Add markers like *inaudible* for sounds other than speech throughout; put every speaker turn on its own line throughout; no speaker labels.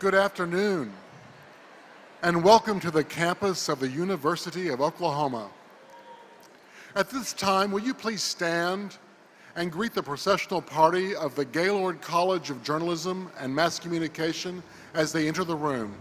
Good afternoon, and welcome to the campus of the University of Oklahoma. At this time, will you please stand and greet the processional party of the Gaylord College of Journalism and Mass Communication as they enter the room.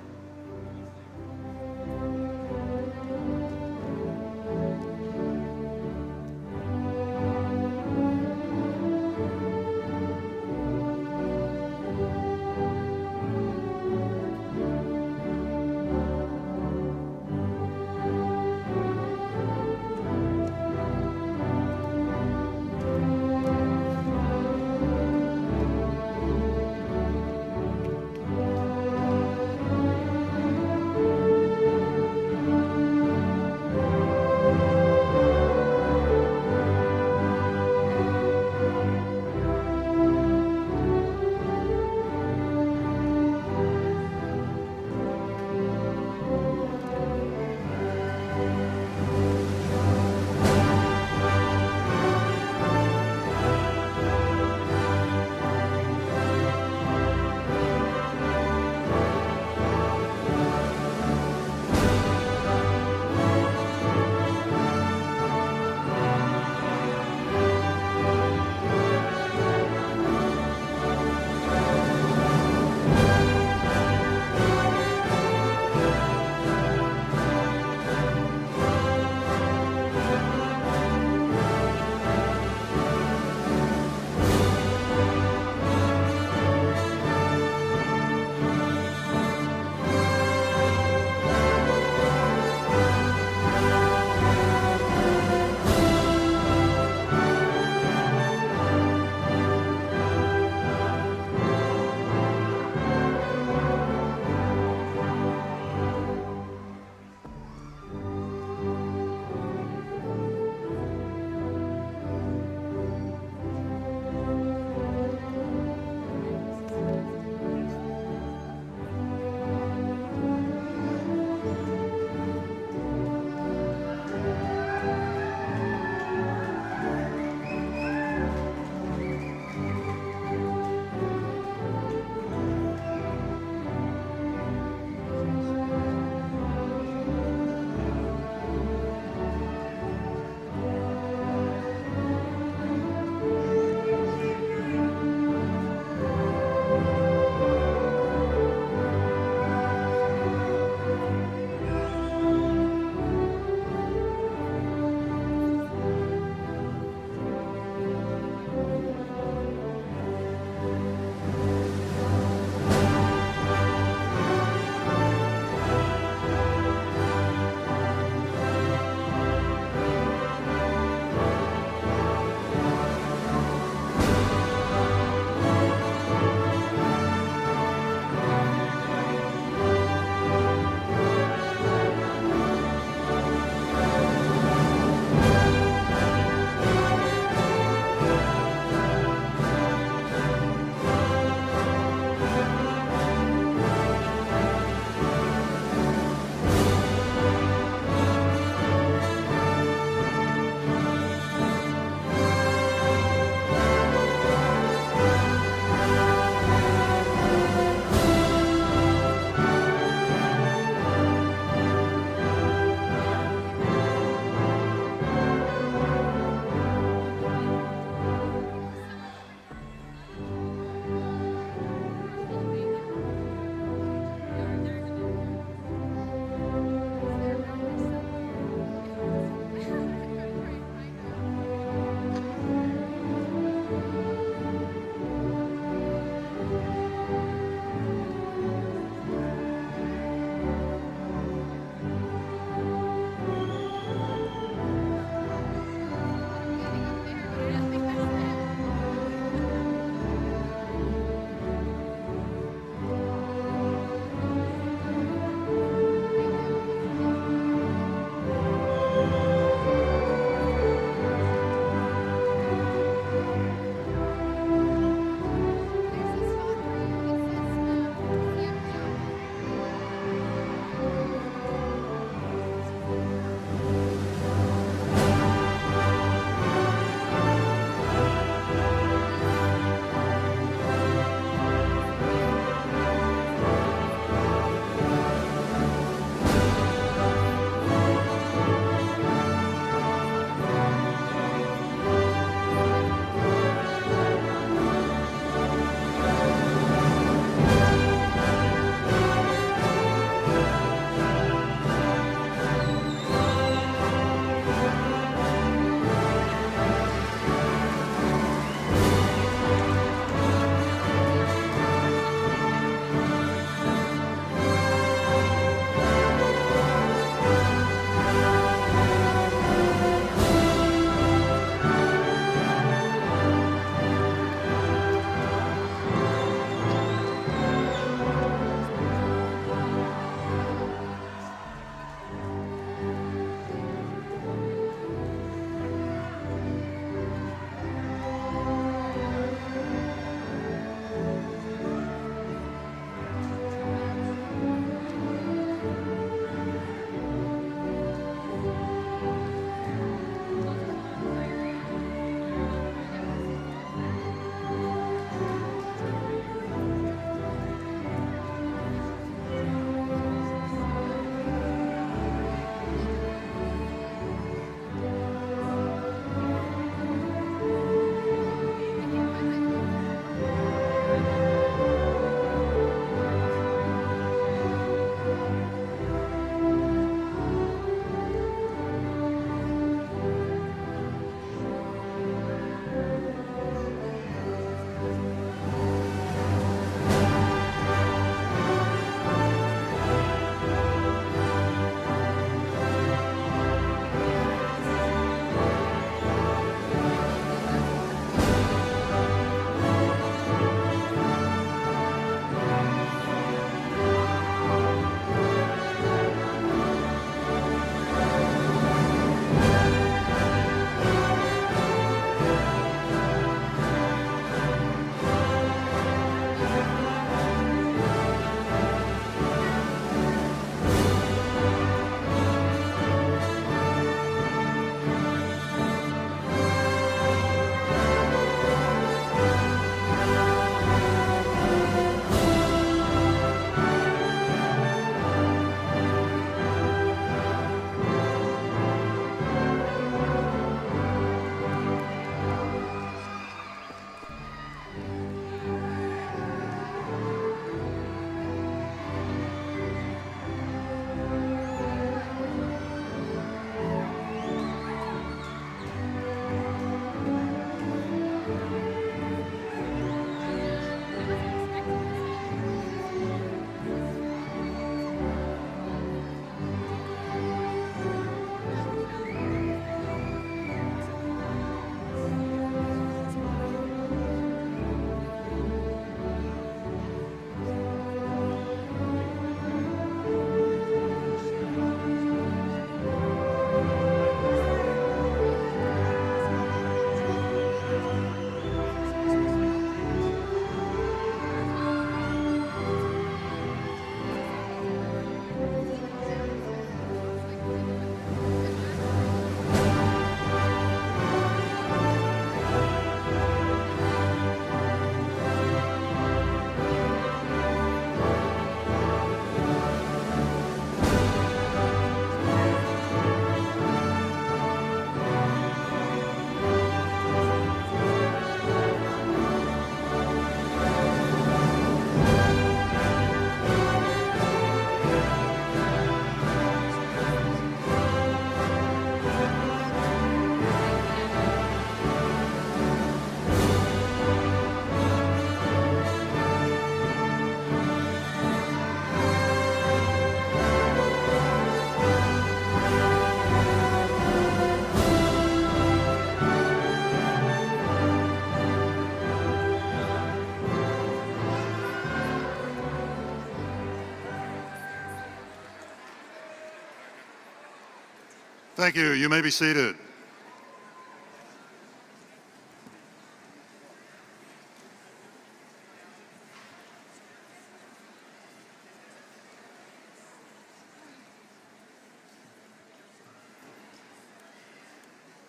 Thank you. You may be seated.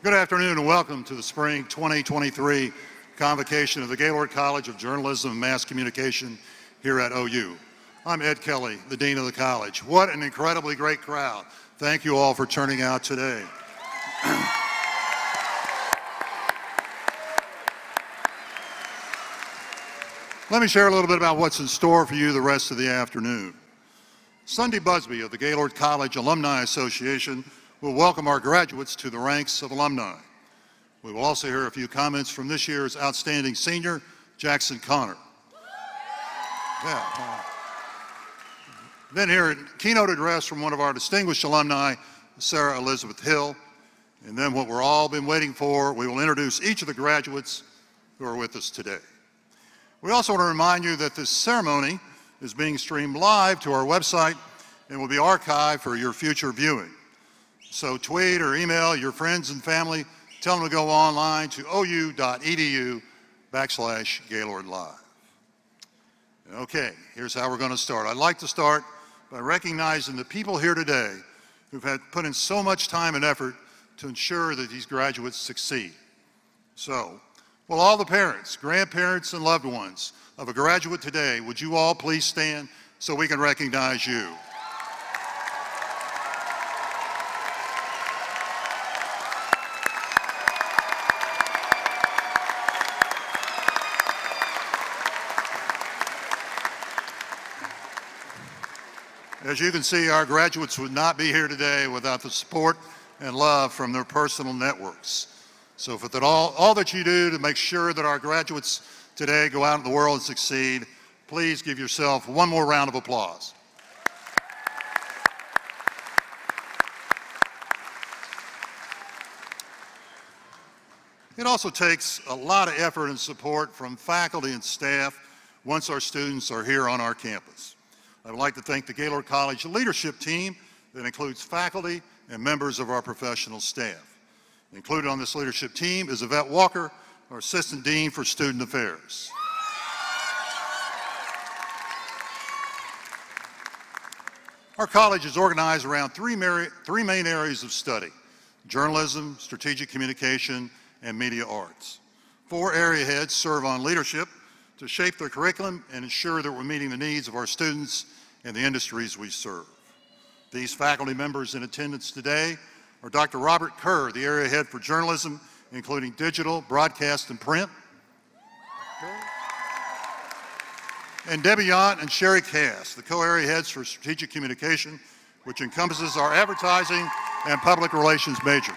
Good afternoon and welcome to the spring 2023 convocation of the Gaylord College of Journalism and Mass Communication here at OU. I'm Ed Kelly, the Dean of the College. What an incredibly great crowd. Thank you all for turning out today. *clears throat* Let me share a little bit about what's in store for you the rest of the afternoon. Sunday Busby of the Gaylord College Alumni Association will welcome our graduates to the ranks of alumni. We will also hear a few comments from this year's outstanding senior, Jackson Connor. Yeah. Then hear a keynote address from one of our distinguished alumni, Sarah Elizabeth Hill. And then what we're all been waiting for, we will introduce each of the graduates who are with us today. We also want to remind you that this ceremony is being streamed live to our website and will be archived for your future viewing. So tweet or email your friends and family, tell them to go online to ou.edu backslash Gaylord Live. Okay, here's how we're going to start. I'd like to start by recognizing the people here today who've had put in so much time and effort to ensure that these graduates succeed. So, will all the parents, grandparents, and loved ones of a graduate today, would you all please stand so we can recognize you? As you can see, our graduates would not be here today without the support and love from their personal networks. So for that all, all that you do to make sure that our graduates today go out in the world and succeed, please give yourself one more round of applause. It also takes a lot of effort and support from faculty and staff once our students are here on our campus. I would like to thank the Gaylord College leadership team that includes faculty and members of our professional staff. Included on this leadership team is Yvette Walker, our Assistant Dean for Student Affairs. Our college is organized around three, three main areas of study, journalism, strategic communication, and media arts. Four area heads serve on leadership, to shape their curriculum and ensure that we're meeting the needs of our students and the industries we serve. These faculty members in attendance today are Dr. Robert Kerr, the area head for journalism, including digital, broadcast, and print. And Debbie Yount and Sherry Cass, the co-area heads for strategic communication, which encompasses our advertising and public relations majors.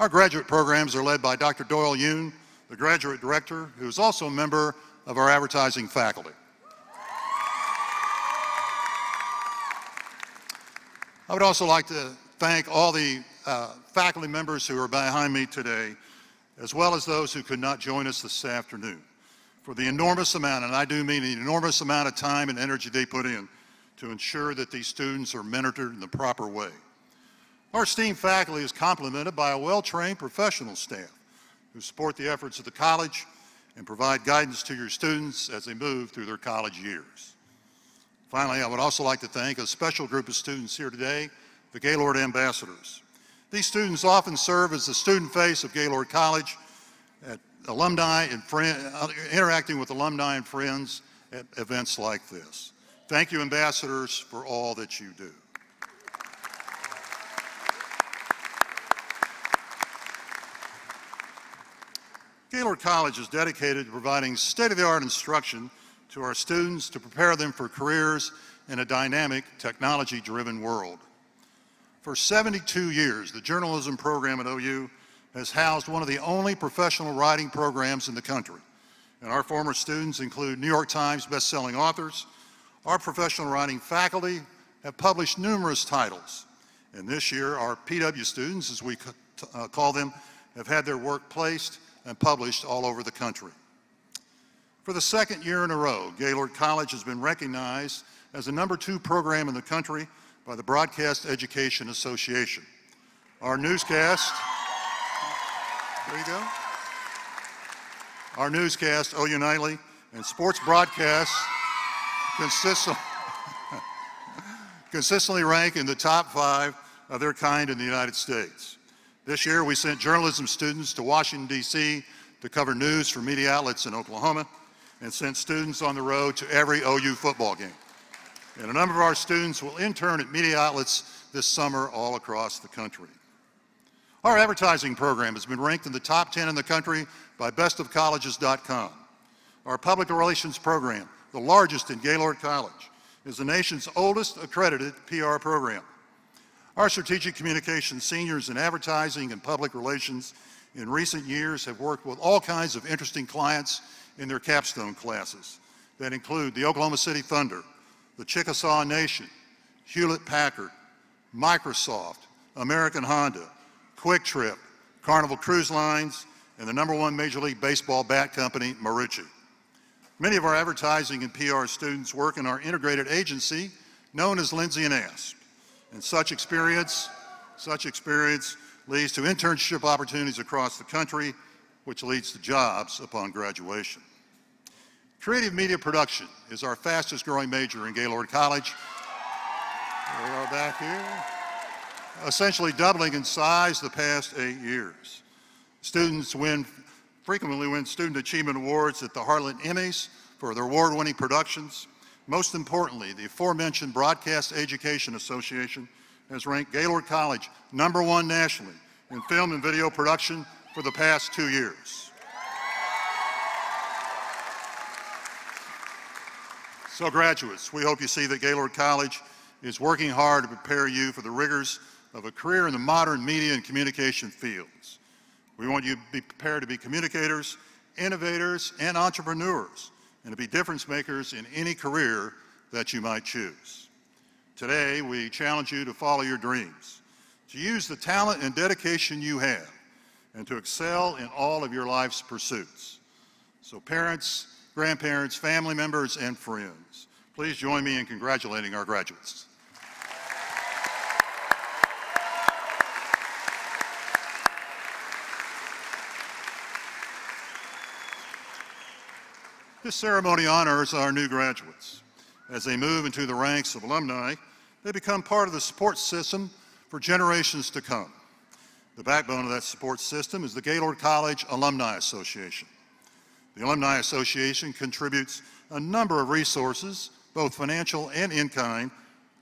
Our graduate programs are led by Dr. Doyle Yoon, the graduate director, who is also a member of our advertising faculty. I would also like to thank all the uh, faculty members who are behind me today, as well as those who could not join us this afternoon, for the enormous amount, and I do mean the enormous amount of time and energy they put in to ensure that these students are mentored in the proper way. Our esteemed faculty is complemented by a well-trained professional staff who support the efforts of the college and provide guidance to your students as they move through their college years. Finally, I would also like to thank a special group of students here today, the Gaylord Ambassadors. These students often serve as the student face of Gaylord College at alumni and friend, uh, interacting with alumni and friends at events like this. Thank you, ambassadors, for all that you do. Gaylord College is dedicated to providing state-of-the-art instruction to our students to prepare them for careers in a dynamic, technology-driven world. For 72 years, the journalism program at OU has housed one of the only professional writing programs in the country. And our former students include New York Times best-selling authors. Our professional writing faculty have published numerous titles. And this year, our PW students, as we uh, call them, have had their work placed and published all over the country. For the second year in a row, Gaylord College has been recognized as the number two program in the country by the Broadcast Education Association. Our newscast, there you go. Our newscast, OU Nightly, and sports broadcasts consistently, *laughs* consistently rank in the top five of their kind in the United States. This year, we sent journalism students to Washington, D.C. to cover news for media outlets in Oklahoma and sent students on the road to every OU football game. And a number of our students will intern at media outlets this summer all across the country. Our advertising program has been ranked in the top 10 in the country by bestofcolleges.com. Our public relations program, the largest in Gaylord College, is the nation's oldest accredited PR program. Our strategic communications seniors in advertising and public relations in recent years have worked with all kinds of interesting clients in their capstone classes that include the Oklahoma City Thunder, the Chickasaw Nation, Hewlett Packard, Microsoft, American Honda, QuikTrip, Carnival Cruise Lines, and the number one Major League Baseball bat company, Marucci. Many of our advertising and PR students work in our integrated agency known as Lindsey and Asp. And such experience, such experience leads to internship opportunities across the country, which leads to jobs upon graduation. Creative media production is our fastest growing major in Gaylord College. We are back here. Essentially doubling in size the past eight years. Students win, frequently win Student Achievement Awards at the Heartland Emmys for their award-winning productions. Most importantly, the aforementioned Broadcast Education Association has ranked Gaylord College number one nationally in film and video production for the past two years. So graduates, we hope you see that Gaylord College is working hard to prepare you for the rigors of a career in the modern media and communication fields. We want you to be prepared to be communicators, innovators, and entrepreneurs and to be difference makers in any career that you might choose. Today, we challenge you to follow your dreams, to use the talent and dedication you have, and to excel in all of your life's pursuits. So parents, grandparents, family members, and friends, please join me in congratulating our graduates. This ceremony honors our new graduates. As they move into the ranks of alumni, they become part of the support system for generations to come. The backbone of that support system is the Gaylord College Alumni Association. The Alumni Association contributes a number of resources, both financial and in-kind,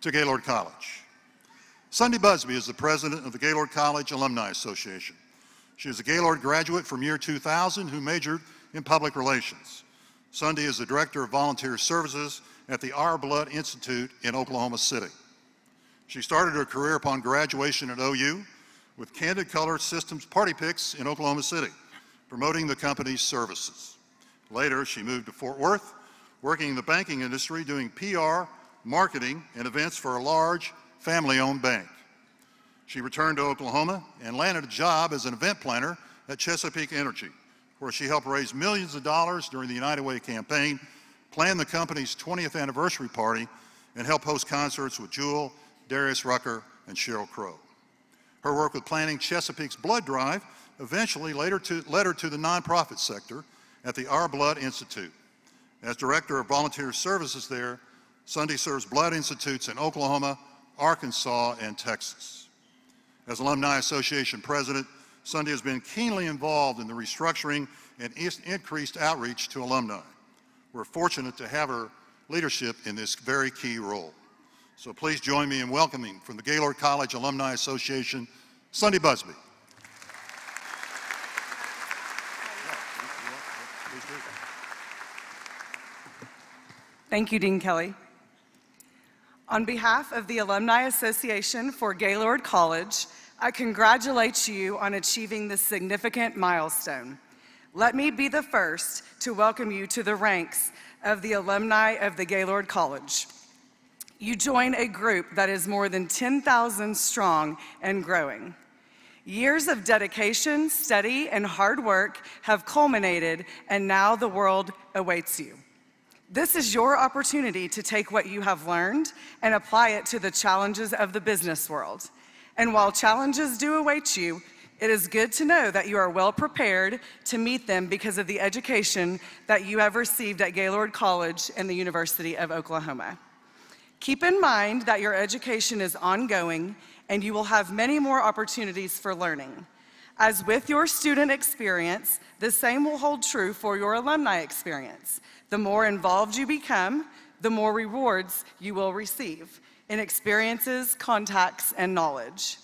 to Gaylord College. Sunday Busby is the president of the Gaylord College Alumni Association. She is a Gaylord graduate from year 2000 who majored in public relations. Sunday is the Director of Volunteer Services at the Our Blood Institute in Oklahoma City. She started her career upon graduation at OU with Candid Color Systems Party Pics in Oklahoma City, promoting the company's services. Later, she moved to Fort Worth, working in the banking industry doing PR, marketing, and events for a large family-owned bank. She returned to Oklahoma and landed a job as an event planner at Chesapeake Energy where she helped raise millions of dollars during the United Way campaign, plan the company's 20th anniversary party, and help host concerts with Jewel, Darius Rucker, and Sheryl Crow. Her work with planning Chesapeake's blood drive eventually to, led her to the nonprofit sector at the Our Blood Institute. As Director of Volunteer Services there, Sunday serves blood institutes in Oklahoma, Arkansas, and Texas. As Alumni Association President, Sunday has been keenly involved in the restructuring and increased outreach to alumni. We're fortunate to have her leadership in this very key role. So please join me in welcoming from the Gaylord College Alumni Association, Sunday Busby.
Thank you, Dean Kelly. On behalf of the Alumni Association for Gaylord College, I congratulate you on achieving this significant milestone. Let me be the first to welcome you to the ranks of the alumni of the Gaylord College. You join a group that is more than 10,000 strong and growing. Years of dedication, study, and hard work have culminated, and now the world awaits you. This is your opportunity to take what you have learned and apply it to the challenges of the business world. And while challenges do await you, it is good to know that you are well prepared to meet them because of the education that you have received at Gaylord College and the University of Oklahoma. Keep in mind that your education is ongoing and you will have many more opportunities for learning. As with your student experience, the same will hold true for your alumni experience. The more involved you become, the more rewards you will receive in experiences, contacts, and knowledge.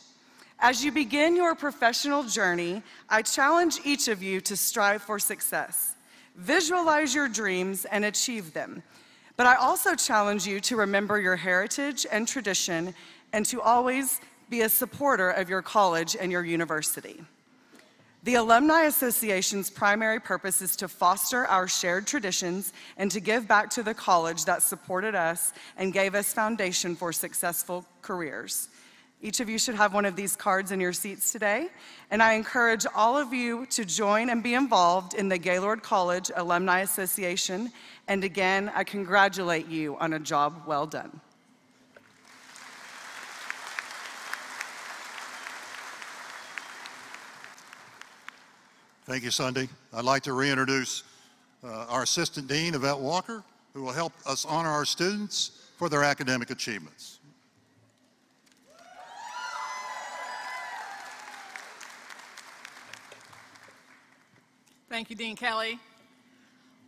As you begin your professional journey, I challenge each of you to strive for success. Visualize your dreams and achieve them. But I also challenge you to remember your heritage and tradition and to always be a supporter of your college and your university. The Alumni Association's primary purpose is to foster our shared traditions and to give back to the college that supported us and gave us foundation for successful careers. Each of you should have one of these cards in your seats today. And I encourage all of you to join and be involved in the Gaylord College Alumni Association. And again, I congratulate you on a job well done.
Thank you, Sunday. I'd like to reintroduce uh, our Assistant Dean, Yvette Walker, who will help us honor our students for their academic achievements.
Thank you, Dean Kelly.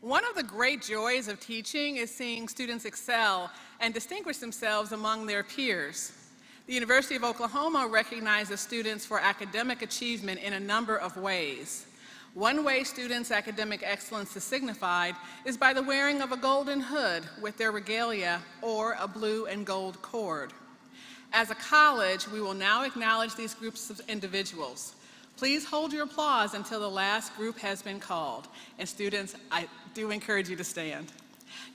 One of the great joys of teaching is seeing students excel and distinguish themselves among their peers. The University of Oklahoma recognizes students for academic achievement in a number of ways. One way students' academic excellence is signified is by the wearing of a golden hood with their regalia or a blue and gold cord. As a college, we will now acknowledge these groups of individuals. Please hold your applause until the last group has been called. And students, I do encourage you to stand.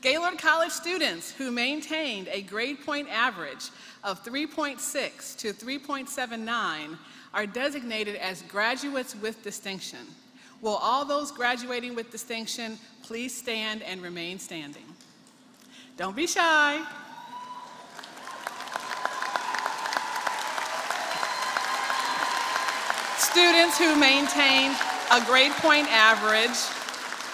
Gaylord College students who maintained a grade point average of 3.6 to 3.79 are designated as graduates with distinction. Will all those graduating with distinction please stand and remain standing? Don't be shy. Students who maintained a grade point average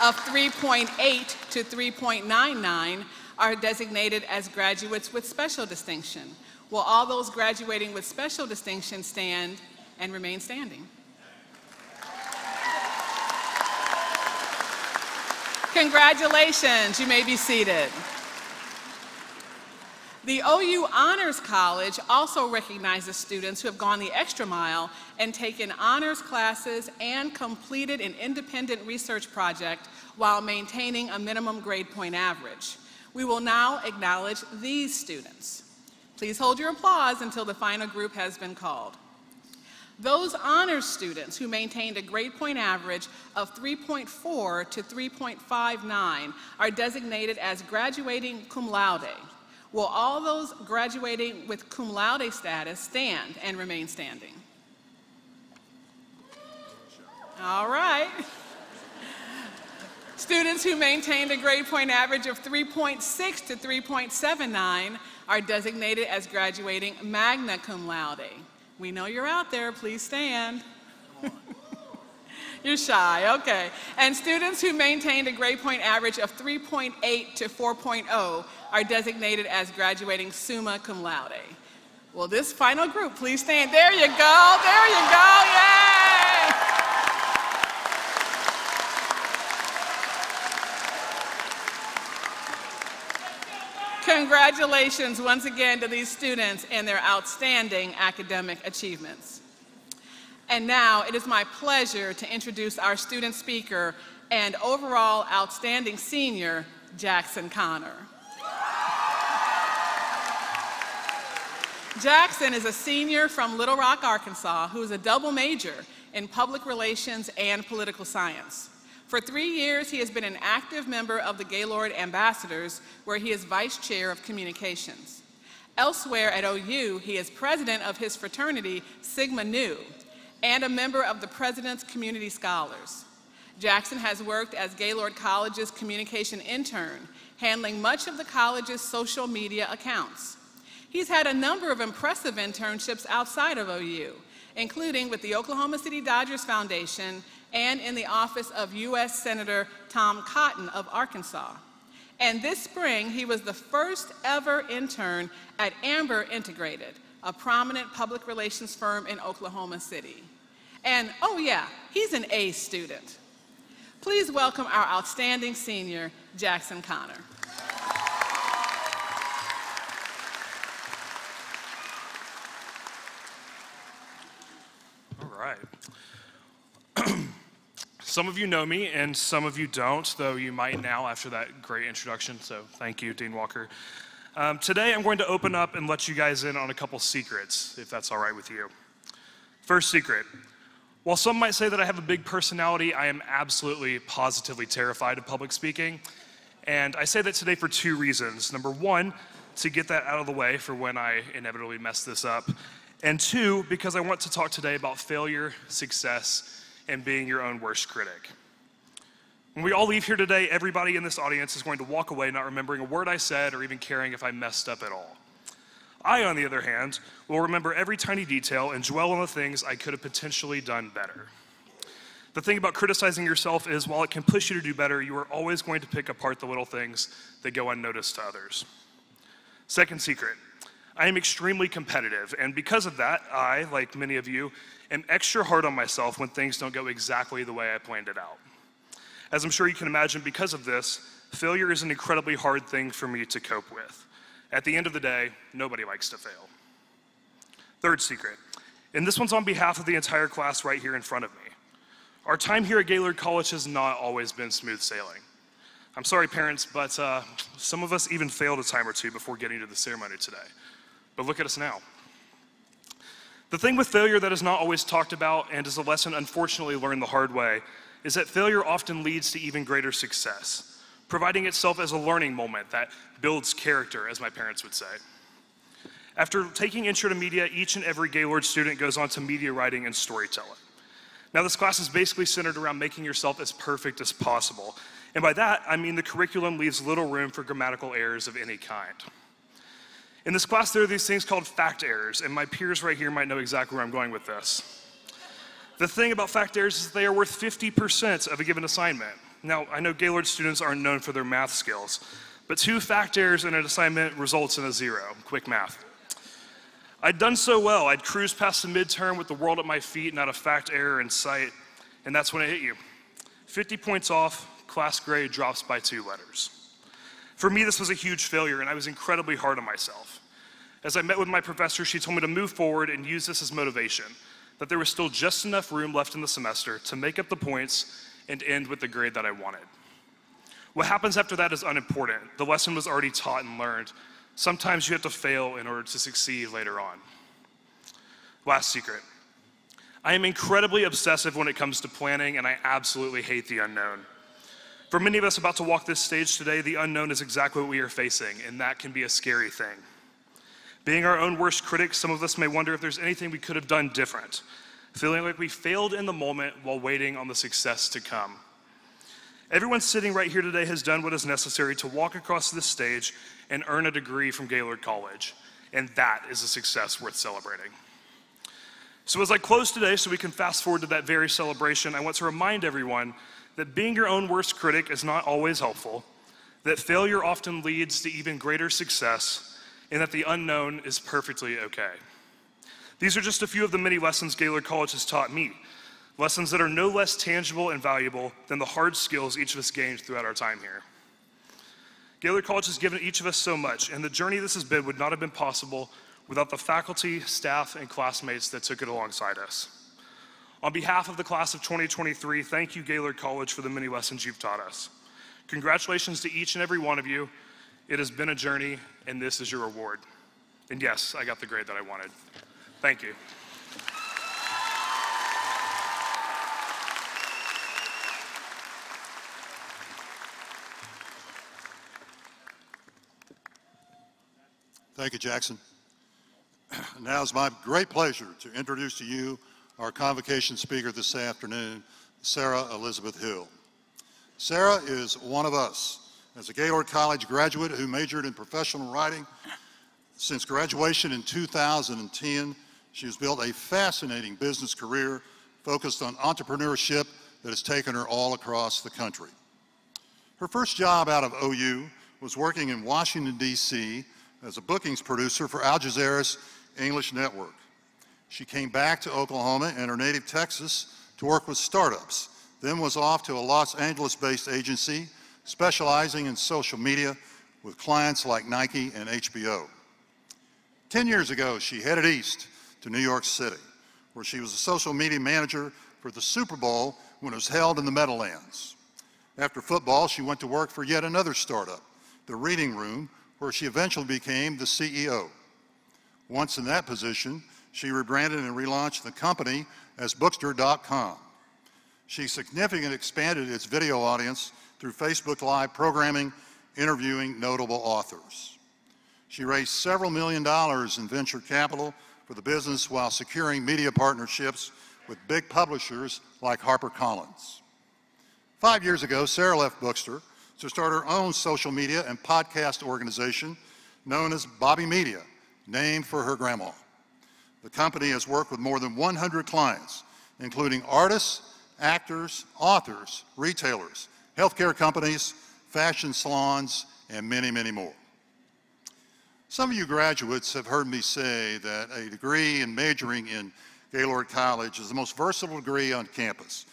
of 3.8 to 3.99 are designated as graduates with special distinction. Will all those graduating with special distinction stand and remain standing? Congratulations, you may be seated. The OU Honors College also recognizes students who have gone the extra mile and taken honors classes and completed an independent research project while maintaining a minimum grade point average. We will now acknowledge these students. Please hold your applause until the final group has been called. Those honors students who maintained a grade point average of 3.4 to 3.59 are designated as graduating cum laude. Will all those graduating with cum laude status stand and remain standing? All right. *laughs* Students who maintained a grade point average of 3.6 to 3.79 are designated as graduating magna cum laude. We know you're out there, please stand. you're shy, okay. And students who maintained a grade point average of 3.8 to 4.0 are designated as graduating summa cum laude. Well, this final group, please stand. There you go, there you go, yay! Congratulations once again to these students and their outstanding academic achievements. And now it is my pleasure to introduce our student speaker and overall outstanding senior, Jackson Connor. Jackson is a senior from Little Rock, Arkansas, who is a double major in public relations and political science. For three years, he has been an active member of the Gaylord Ambassadors, where he is vice chair of communications. Elsewhere at OU, he is president of his fraternity, Sigma Nu, and a member of the President's Community Scholars. Jackson has worked as Gaylord College's communication intern handling much of the college's social media accounts. He's had a number of impressive internships outside of OU, including with the Oklahoma City Dodgers Foundation and in the office of U.S. Senator Tom Cotton of Arkansas. And this spring, he was the first ever intern at Amber Integrated, a prominent public relations firm in Oklahoma City. And oh, yeah, he's an A student. Please welcome our outstanding senior, Jackson Connor.
All right. *clears throat* some of you know me and some of you don't, though you might now after that great introduction. So thank you, Dean Walker. Um, today I'm going to open up and let you guys in on a couple secrets, if that's all right with you. First secret. While some might say that I have a big personality, I am absolutely positively terrified of public speaking. And I say that today for two reasons. Number one, to get that out of the way for when I inevitably mess this up. And two, because I want to talk today about failure, success, and being your own worst critic. When we all leave here today, everybody in this audience is going to walk away not remembering a word I said or even caring if I messed up at all. I, on the other hand, will remember every tiny detail and dwell on the things I could have potentially done better. The thing about criticizing yourself is while it can push you to do better, you are always going to pick apart the little things that go unnoticed to others. Second secret I am extremely competitive, and because of that, I, like many of you, am extra hard on myself when things don't go exactly the way I planned it out. As I'm sure you can imagine, because of this, failure is an incredibly hard thing for me to cope with. At the end of the day, nobody likes to fail. Third secret, and this one's on behalf of the entire class right here in front of me. Our time here at Gaylord College has not always been smooth sailing. I'm sorry, parents, but uh, some of us even failed a time or two before getting to the ceremony today. But look at us now. The thing with failure that is not always talked about and is a lesson unfortunately learned the hard way is that failure often leads to even greater success, providing itself as a learning moment that builds character, as my parents would say. After taking Intro to Media, each and every Gaylord student goes on to media writing and storytelling. Now, this class is basically centered around making yourself as perfect as possible. And by that, I mean the curriculum leaves little room for grammatical errors of any kind. In this class, there are these things called fact errors, and my peers right here might know exactly where I'm going with this. The thing about fact errors is they are worth 50% of a given assignment. Now, I know Gaylord students aren't known for their math skills, but two fact errors in an assignment results in a zero. Quick math. I'd done so well, I'd cruised past the midterm with the world at my feet, not a fact error in sight, and that's when it hit you. 50 points off, class grade drops by two letters. For me, this was a huge failure, and I was incredibly hard on myself. As I met with my professor, she told me to move forward and use this as motivation, that there was still just enough room left in the semester to make up the points and end with the grade that I wanted. What happens after that is unimportant. The lesson was already taught and learned. Sometimes you have to fail in order to succeed later on. Last secret. I am incredibly obsessive when it comes to planning, and I absolutely hate the unknown. For many of us about to walk this stage today, the unknown is exactly what we are facing, and that can be a scary thing. Being our own worst critics, some of us may wonder if there's anything we could have done different, feeling like we failed in the moment while waiting on the success to come. Everyone sitting right here today has done what is necessary to walk across this stage and earn a degree from Gaylord College, and that is a success worth celebrating. So, as I close today, so we can fast forward to that very celebration, I want to remind everyone that being your own worst critic is not always helpful, that failure often leads to even greater success, and that the unknown is perfectly okay. These are just a few of the many lessons Gaylord College has taught me, lessons that are no less tangible and valuable than the hard skills each of us gained throughout our time here. Gaylord College has given each of us so much, and the journey this has been would not have been possible without the faculty, staff, and classmates that took it alongside us. On behalf of the class of 2023, thank you, Gaylord College, for the many lessons you've taught us. Congratulations to each and every one of you. It has been a journey, and this is your reward. And yes, I got the grade that I wanted. Thank you.
Thank you, Jackson. *clears throat* Now it's my great pleasure to introduce to you our convocation speaker this afternoon, Sarah Elizabeth Hill. Sarah is one of us, As a Gaylord College graduate who majored in professional writing, since graduation in 2010, she has built a fascinating business career focused on entrepreneurship that has taken her all across the country. Her first job out of OU was working in Washington, D.C. as a bookings producer for Al Jazeera's English network. She came back to Oklahoma and her native Texas to work with startups, then was off to a Los Angeles-based agency specializing in social media with clients like Nike and HBO. Ten years ago, she headed east to New York City, where she was a social media manager for the Super Bowl when it was held in the Meadowlands. After football, she went to work for yet another startup, the Reading Room, where she eventually became the CEO. Once in that position, she rebranded and relaunched the company as Bookster.com. She significantly expanded its video audience through Facebook Live programming, interviewing notable authors. She raised several million dollars in venture capital for the business while securing media partnerships with big publishers like HarperCollins. Five years ago, Sarah left Bookster to start her own social media and podcast organization known as Bobby Media, named for her grandma. The company has worked with more than 100 clients, including artists, actors, authors, retailers, healthcare companies, fashion salons, and many, many more. Some of you graduates have heard me say that a degree in majoring in Gaylord College is the most versatile degree on campus.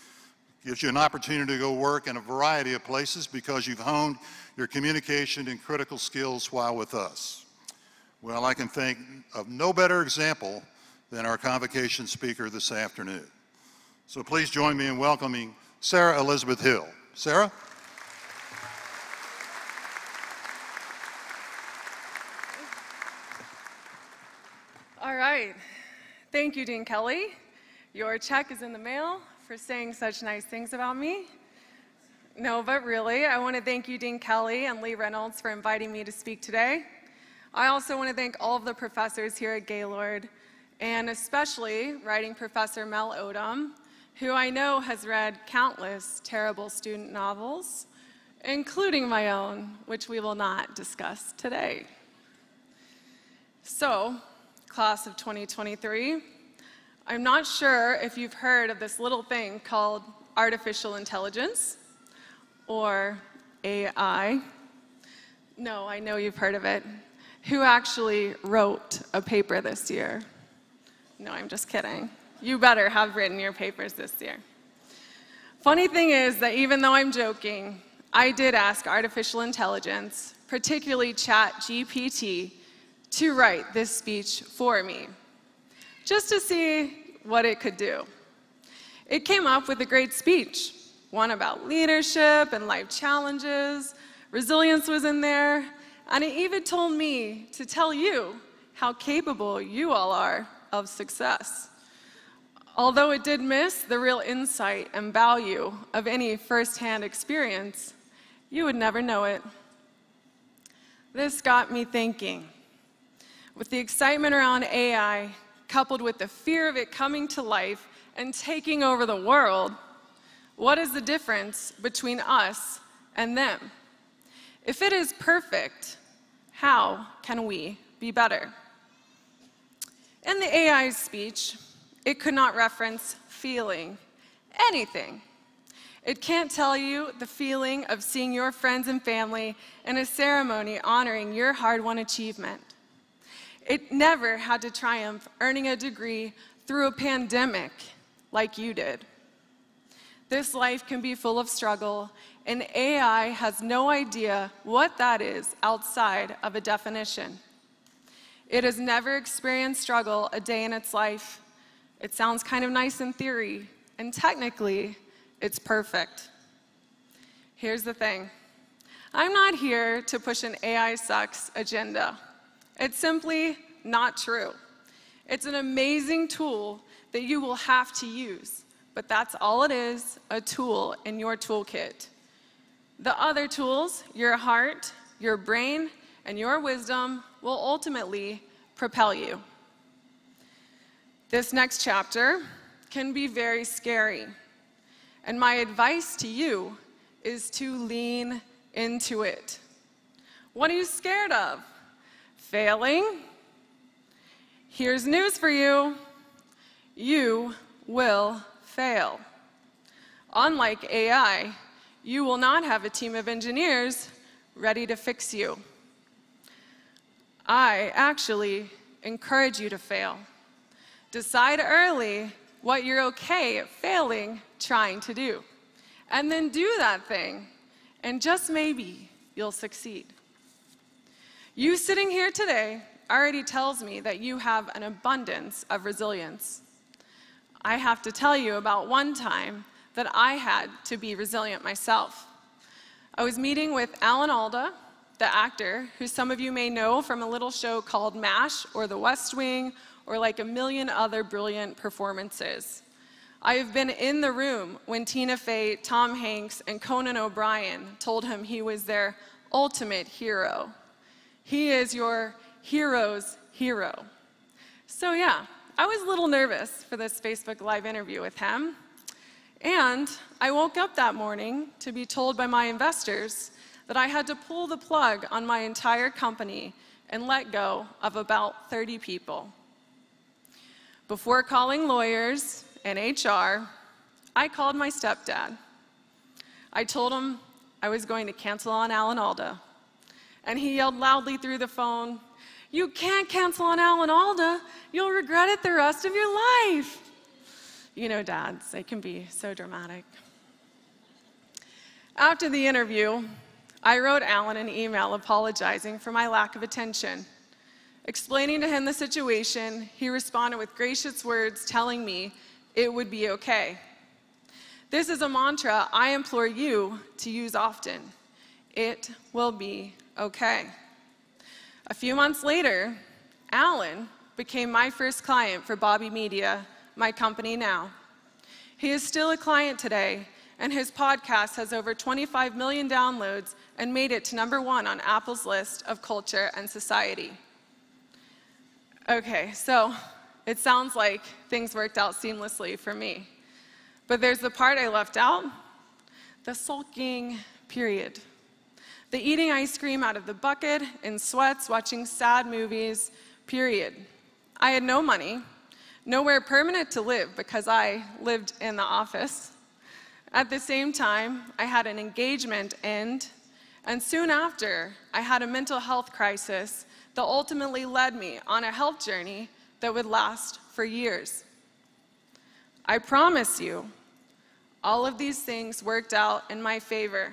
It gives you an opportunity to go work in a variety of places because you've honed your communication and critical skills while with us. Well, I can think of no better example than our convocation speaker this afternoon. So please join me in welcoming Sarah Elizabeth Hill. Sarah?
All right. Thank you, Dean Kelly. Your check is in the mail for saying such nice things about me. No, but really, I want to thank you, Dean Kelly and Lee Reynolds, for inviting me to speak today. I also want to thank all of the professors here at Gaylord, and especially writing professor Mel Odom, who I know has read countless terrible student novels, including my own, which we will not discuss today. So, class of 2023, I'm not sure if you've heard of this little thing called artificial intelligence or AI. No, I know you've heard of it. Who actually wrote a paper this year? No, I'm just kidding. You better have written your papers this year. Funny thing is that even though I'm joking, I did ask artificial intelligence, particularly ChatGPT, to write this speech for me just to see what it could do. It came up with a great speech, one about leadership and life challenges. Resilience was in there, and it even told me to tell you how capable you all are of success. Although it did miss the real insight and value of any firsthand experience, you would never know it. This got me thinking. With the excitement around AI, coupled with the fear of it coming to life and taking over the world, what is the difference between us and them? If it is perfect, how can we be better? In the AI's speech, it could not reference feeling anything. It can't tell you the feeling of seeing your friends and family in a ceremony honoring your hard won achievement. It never had to triumph earning a degree through a pandemic like you did. This life can be full of struggle, and AI has no idea what that is outside of a definition. It has never experienced struggle a day in its life. It sounds kind of nice in theory, and technically, it's perfect. Here's the thing I'm not here to push an AI sucks agenda. It's simply not true. It's an amazing tool that you will have to use, but that's all it is a tool in your toolkit. The other tools, your heart, your brain, and your wisdom, will ultimately propel you. This next chapter can be very scary. And my advice to you is to lean into it. What are you scared of? Failing? Here's news for you you will fail. Unlike AI, you will not have a team of engineers ready to fix you. I actually encourage you to fail. Decide early what you're okay at failing trying to do. And then do that thing, and just maybe you'll succeed. You sitting here today already tells me that you have an abundance of resilience. I have to tell you about one time that I had to be resilient myself. I was meeting with Alan Alda, the actor, who some of you may know from a little show called MASH or The West Wing or like a million other brilliant performances. I have been in the room when Tina Fey, Tom Hanks, and Conan O'Brien told him he was their ultimate hero. He is your hero's hero. So, yeah, I was a little nervous for this Facebook Live interview with him. And I woke up that morning to be told by my investors that I had to pull the plug on my entire company and let go of about 30 people. Before calling lawyers and HR, I called my stepdad. I told him I was going to cancel on Alan Alda. And he yelled loudly through the phone, You can't cancel on Alan Alda. You'll regret it the rest of your life. You know, dads, they can be so dramatic. After the interview, I wrote Alan an email apologizing for my lack of attention. Explaining to him the situation, he responded with gracious words telling me it would be okay. This is a mantra I implore you to use often. It will be okay. A few months later, Alan became my first client for Bobby Media my company now. He is still a client today, and his podcast has over 25 million downloads and made it to number one on Apple's list of culture and society. Okay, so it sounds like things worked out seamlessly for me. But there's the part I left out the sulking period. The eating ice cream out of the bucket in sweats, watching sad movies, period. I had no money, nowhere permanent to live because I lived in the office. At the same time, I had an engagement end, and soon after, I had a mental health crisis that ultimately led me on a health journey that would last for years. I promise you, all of these things worked out in my favor,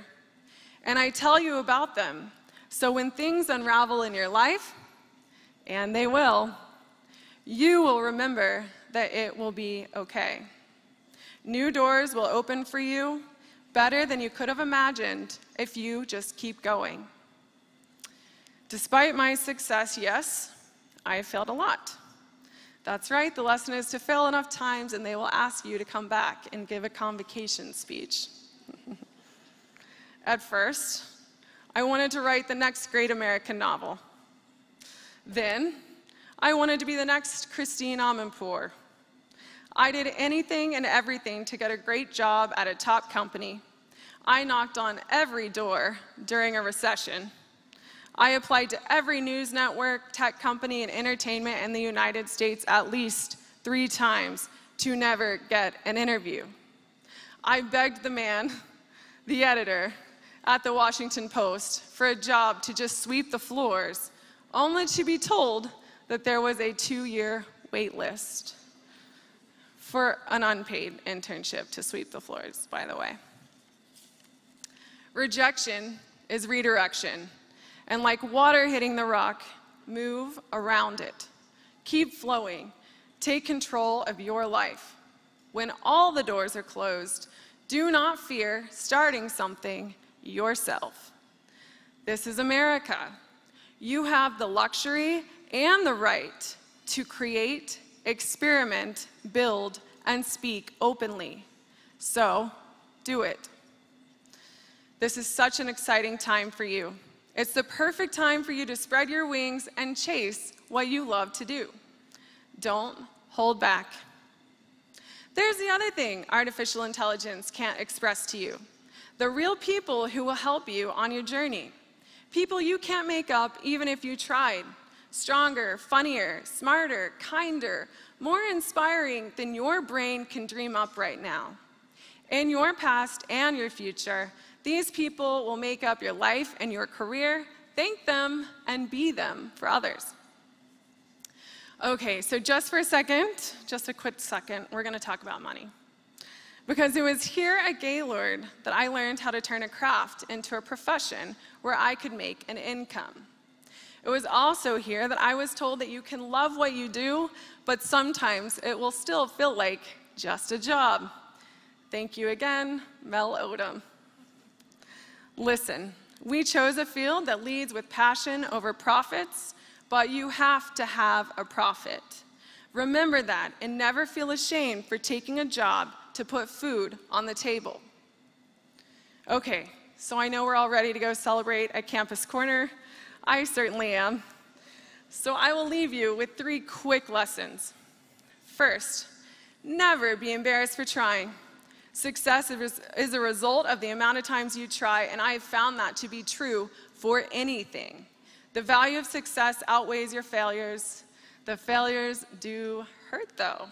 and I tell you about them. So when things unravel in your life, and they will, you will remember that it will be okay. New doors will open for you better than you could have imagined if you just keep going. Despite my success, yes, I failed a lot. That's right, the lesson is to fail enough times and they will ask you to come back and give a convocation speech. *laughs* At first, I wanted to write the next great American novel. Then, I wanted to be the next Christiane Amanpour. I did anything and everything to get a great job at a top company. I knocked on every door during a recession. I applied to every news network, tech company, and entertainment in the United States at least three times to never get an interview. I begged the man, the editor, at the Washington Post for a job to just sweep the floors, only to be told that there was a two year wait list for an unpaid internship to sweep the floors, by the way. Rejection is redirection, and like water hitting the rock, move around it. Keep flowing. Take control of your life. When all the doors are closed, do not fear starting something yourself. This is America. You have the luxury and the right to create, experiment, build, and speak openly. So, do it. This is such an exciting time for you. It's the perfect time for you to spread your wings and chase what you love to do. Don't hold back. There's the other thing artificial intelligence can't express to you The real people who will help you on your journey. People you can't make up even if you tried. Stronger, funnier, smarter, kinder, more inspiring than your brain can dream up right now. In your past and your future, these people will make up your life and your career. Thank them and be them for others. Okay, so just for a second, just a quick second, we're going to talk about money. Because it was here at Gaylord that I learned how to turn a craft into a profession where I could make an income. It was also here that I was told that you can love what you do, but sometimes it will still feel like just a job. Thank you again, Mel Odom. Listen, we chose a field that leads with passion over profits, but you have to have a profit. Remember that and never feel ashamed for taking a job to put food on the table. Okay, so I know we're all ready to go celebrate at Campus Corner. I certainly am. So I will leave you with three quick lessons. First, never be embarrassed for trying. Success is a result of the amount of times you try, and I have found that to be true for anything. The value of success outweighs your failures. The failures do hurt, though.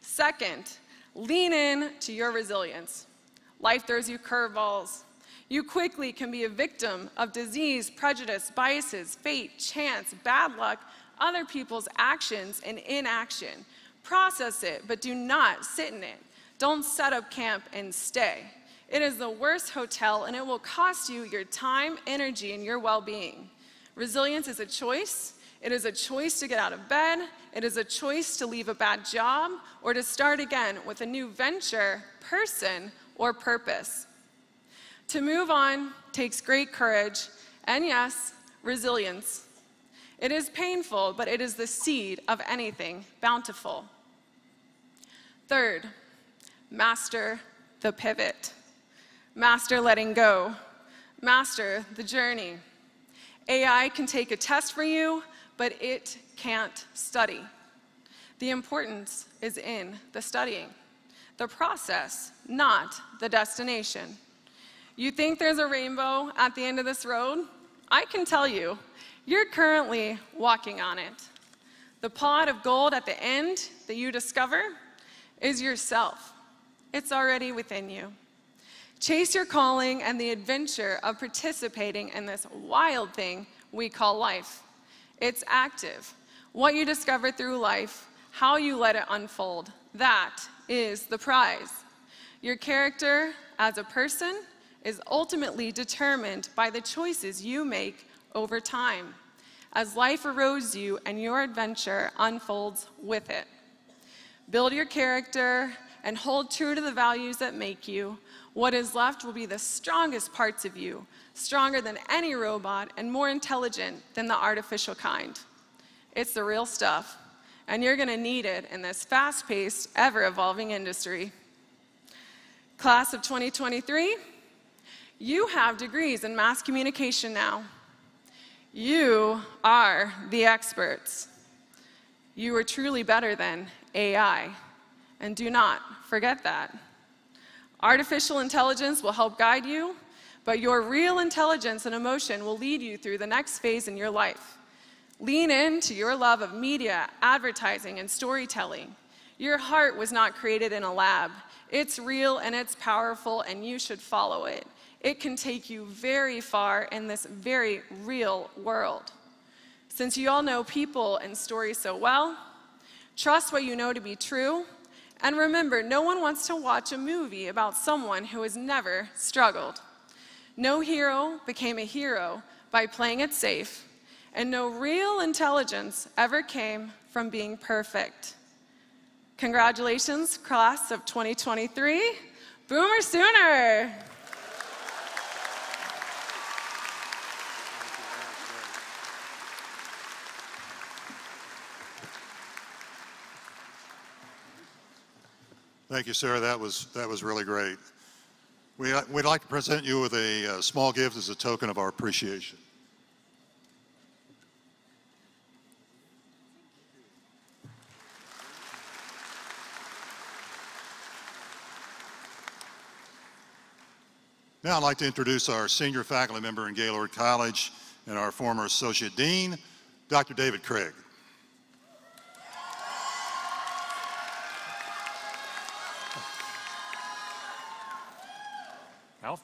Second, lean in to your resilience. Life throws you curveballs. You quickly can be a victim of disease, prejudice, biases, fate, chance, bad luck, other people's actions and inaction. Process it, but do not sit in it. Don't set up camp and stay. It is the worst hotel and it will cost you your time, energy, and your well being. Resilience is a choice. It is a choice to get out of bed. It is a choice to leave a bad job or to start again with a new venture, person, or purpose. To move on takes great courage and, yes, resilience. It is painful, but it is the seed of anything bountiful. Third, master the pivot, master letting go, master the journey. AI can take a test for you, but it can't study. The importance is in the studying, the process, not the destination. You think there's a rainbow at the end of this road? I can tell you, you're currently walking on it. The pot of gold at the end that you discover is yourself. It's already within you. Chase your calling and the adventure of participating in this wild thing we call life. It's active. What you discover through life, how you let it unfold, that is the prize. Your character as a person is ultimately determined by the choices you make over time as life erodes you and your adventure unfolds with it. Build your character and hold true to the values that make you. What is left will be the strongest parts of you, stronger than any robot and more intelligent than the artificial kind. It's the real stuff, and you're going to need it in this fast paced, ever evolving industry. Class of 2023, you have degrees in mass communication now. You are the experts. You are truly better than AI. And do not forget that. Artificial intelligence will help guide you, but your real intelligence and emotion will lead you through the next phase in your life. Lean into your love of media, advertising, and storytelling. Your heart was not created in a lab. It's real and it's powerful, and you should follow it it can take you very far in this very real world. Since you all know people and stories so well, trust what you know to be true, and remember, no one wants to watch a movie about someone who has never struggled. No hero became a hero by playing it safe, and no real intelligence ever came from being perfect. Congratulations, class of 2023. Boomer Sooner!
Thank you, Sarah. That was, that was really great. We, would like to present you with a, a small gift as a token of our appreciation. Now I'd like to introduce our senior faculty member in Gaylord College and our former associate dean, Dr. David Craig.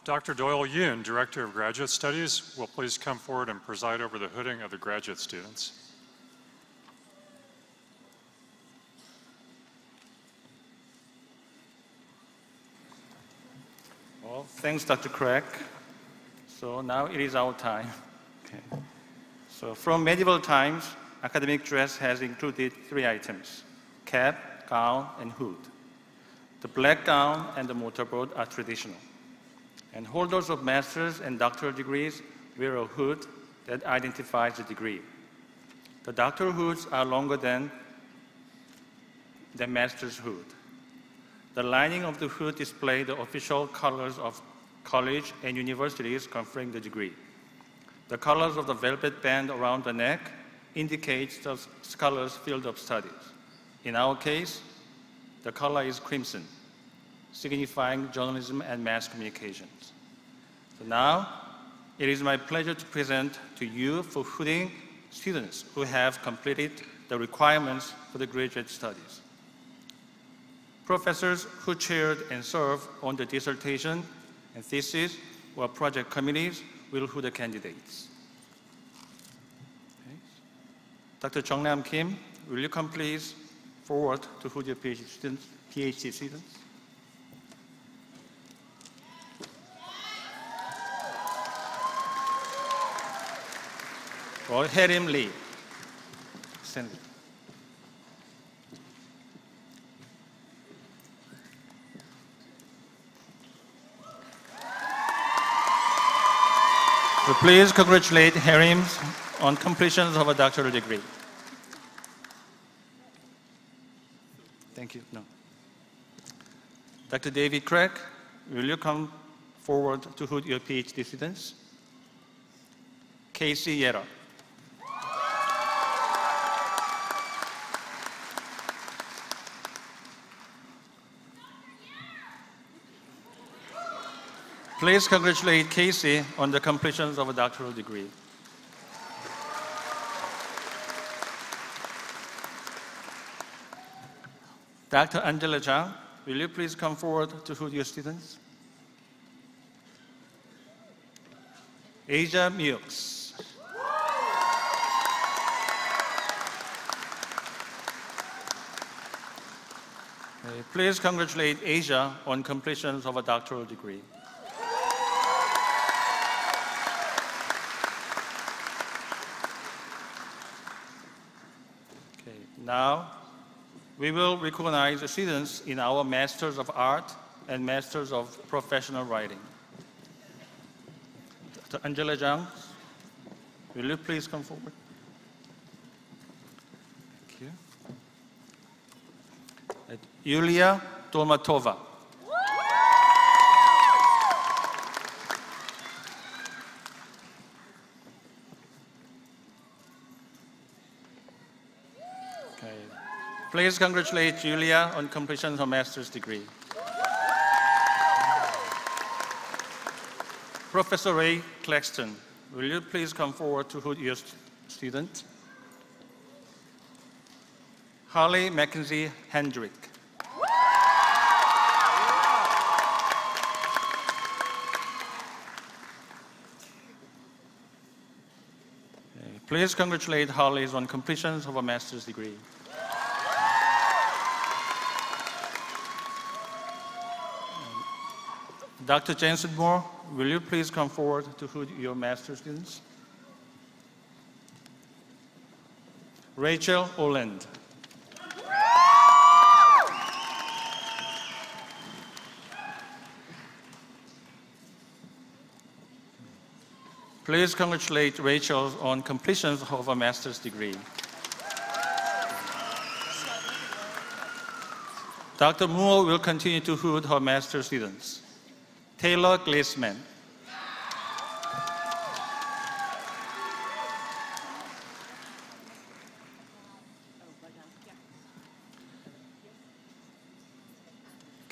Dr. Doyle Yoon, Director of Graduate Studies, will please come forward and preside over the hooding of the graduate students.
Well, thanks, Dr. Craig. So now it is our time. Okay. So from medieval times, academic dress has included three items, cap, gown, and hood. The black gown and the mortarboard are traditional. And holders of master's and doctoral degrees wear a hood that identifies the degree. The doctoral hoods are longer than the master's hood. The lining of the hood displays the official colors of college and universities conferring the degree. The colors of the velvet band around the neck indicates the scholar's field of studies. In our case, the color is crimson, signifying journalism and mass communications. So now, it is my pleasure to present to you for hooding students who have completed the requirements for the graduate studies. Professors who chaired and served on the dissertation and thesis or project committees will hood the candidates. Okay. Dr. Jeong-Nam Kim, will you come please forward to hood your PhD students? PhD students? Or Herim Lee. Senator. So please congratulate Harim on completion of a doctoral degree. Thank you. No. Dr. David Craig, will you come forward to hood your PhD students? Casey Yera. Please congratulate Casey on the completion of a doctoral degree. Dr. Angela Zhang, will you please come forward to hood your students? Asia Mux. Please congratulate Asia on completion of a doctoral degree. Okay, now we will recognize the students in our Masters of Art and Masters of Professional Writing. Dr. Angela Zhang, will you please come forward? Thank you. Yulia Dolmatova. Please congratulate Julia on completion of her master's degree. Professor Ray Claxton, will you please come forward to hood your st- student? Harley Mackenzie Hendrick. Please congratulate Harley on completion of a master's degree. Dr. Jensen Moore, will you please come forward to hood your master's students? Rachel Oland. Please congratulate Rachel on completion of a master's degree. Dr. Moore will continue to hood her master's students. Taylor Glisman.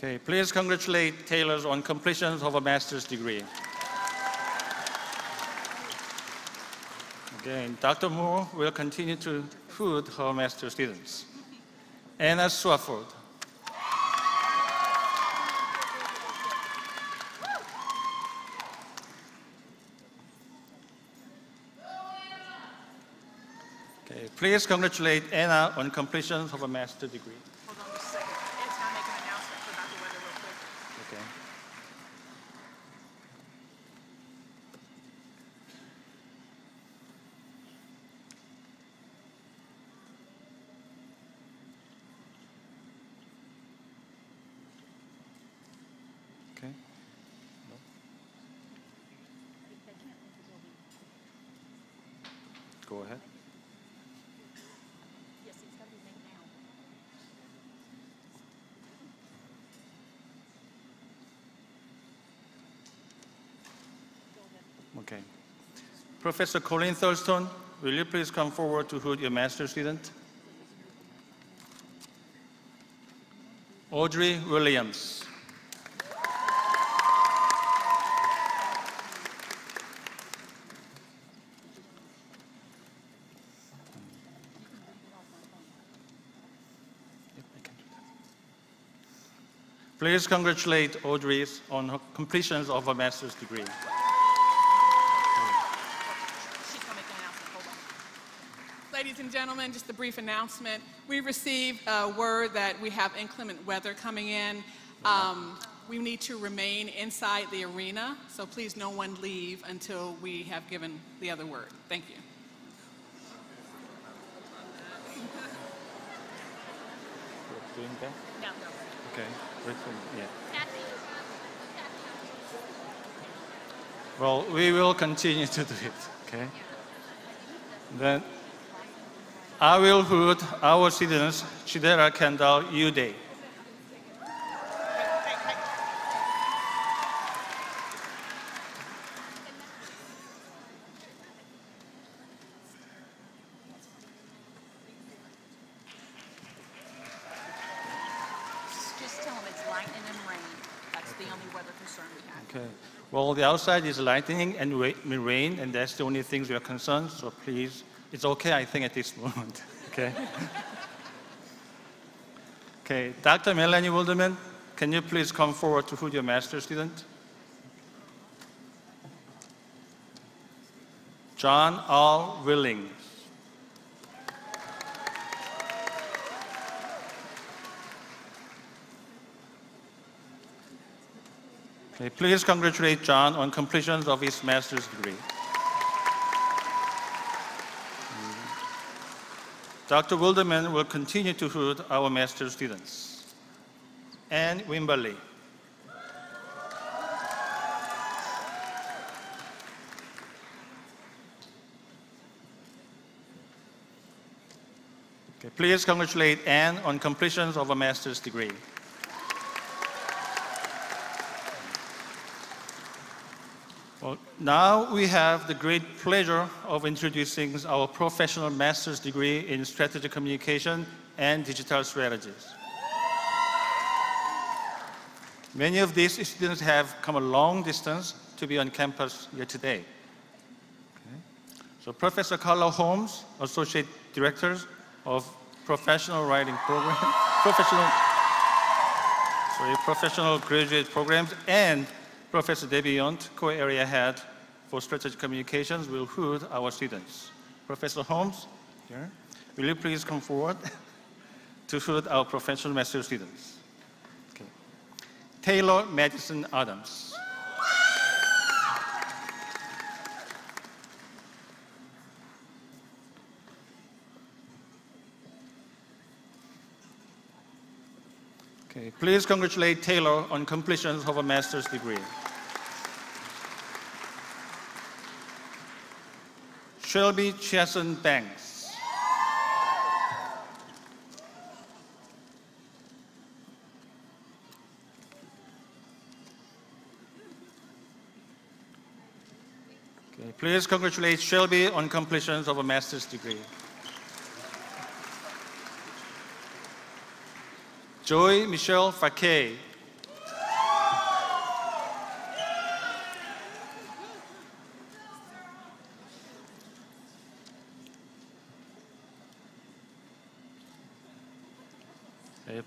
Okay, please congratulate Taylor on completion of a master's degree. Again, Dr. Moore will continue to hood her master students. Anna Swafford. Okay, please congratulate Anna on completion of a master's degree.
Hold on just a second. Ed's gonna make an announcement about the weather real quick.
Okay. Okay. No. Go ahead. Okay. Professor Colleen Thurston, will you please come forward to hood your master's student? Audrey Williams. Please congratulate Audrey on her completion of her master's degree.
She's gonna make an announcement. Hold on. Ladies and gentlemen, just a brief announcement. We received a word that we have inclement weather coming in. Um, we need to remain inside the arena, so please no one leave until we have given the other word. Thank you.
Doing that?
No, no.
Okay. Wait. Yeah. Well, we will continue to do it. Okay. Then I will hood our citizens Chidera Kendall Uday.
Just tell them it's lightning and rain. That's the only weather concern we have.
Okay. Well, the outside is lightning and rain, and that's the only things we are concerned. So please, it's okay, I think, at this moment. *laughs* Okay. okay. Dr. Melanie Wilderman, can you please come forward to hood your master's student? John R. Willing. Please congratulate John on completion of his master's degree. Dr. Wilderman will continue to hood our master's students. Anne Wimberley. Okay, please congratulate Anne on completion of a master's degree. Well, now we have the great pleasure of introducing our professional master's degree in strategic communication and digital strategies. Many of these students have come a long distance to be on campus here today. So Professor Carla Holmes, Associate Director of Professional Writing Program, *laughs* Professional, sorry, Professional Graduate Programs, and Professor Debbie Yount, Co-Area Head for Strategic Communications, will hood our students. Professor Holmes, here, will you please come forward *laughs* to hood our professional master students? Okay. Taylor Madison Adams. Okay, please congratulate Taylor on completion of a master's degree. Shelby Chesson Banks. Okay, please congratulate Shelby on completion of a master's degree. Joy Michelle Fakay.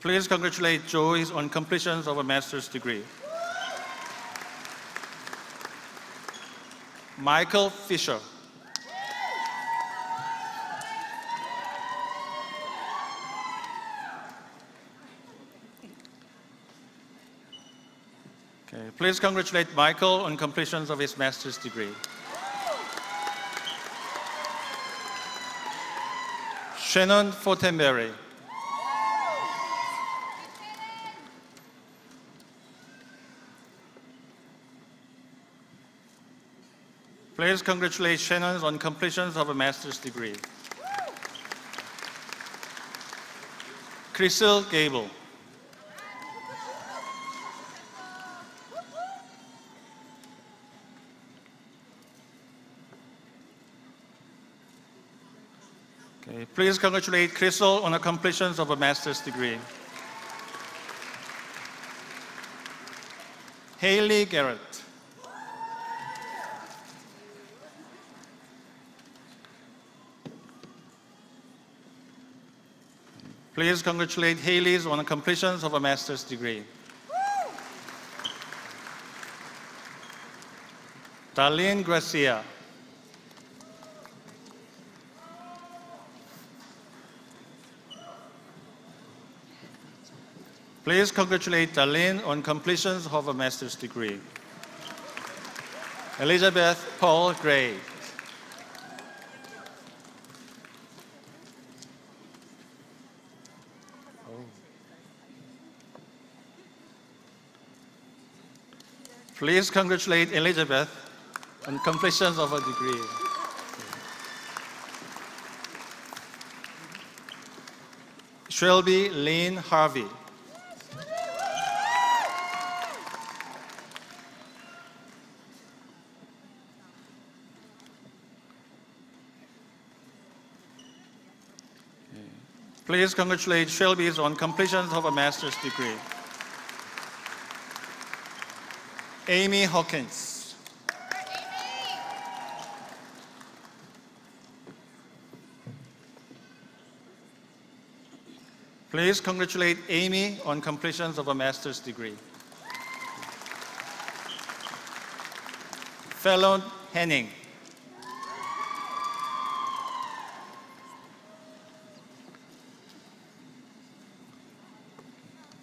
Please congratulate Joyce on completion of a master's degree. Michael Fisher. Okay, please congratulate Michael on completion of his master's degree. Shannon Fortenberry. Please congratulate Shannon on completion of a master's degree. Crystal Gable. Okay, please congratulate Crystal on the completion of a master's degree. Haley Garrett. Please congratulate Haley's on the completion of a master's degree. Darlene Gracia. Please congratulate Darlene on completion of a master's degree. Elizabeth Paul Gray. Please congratulate Elizabeth on completion of her degree. Shelby Lynn Harvey. Please congratulate Shelby on completion of a master's degree. Amy Hawkins. Please congratulate Amy on completion of a master's degree. Fallon Henning.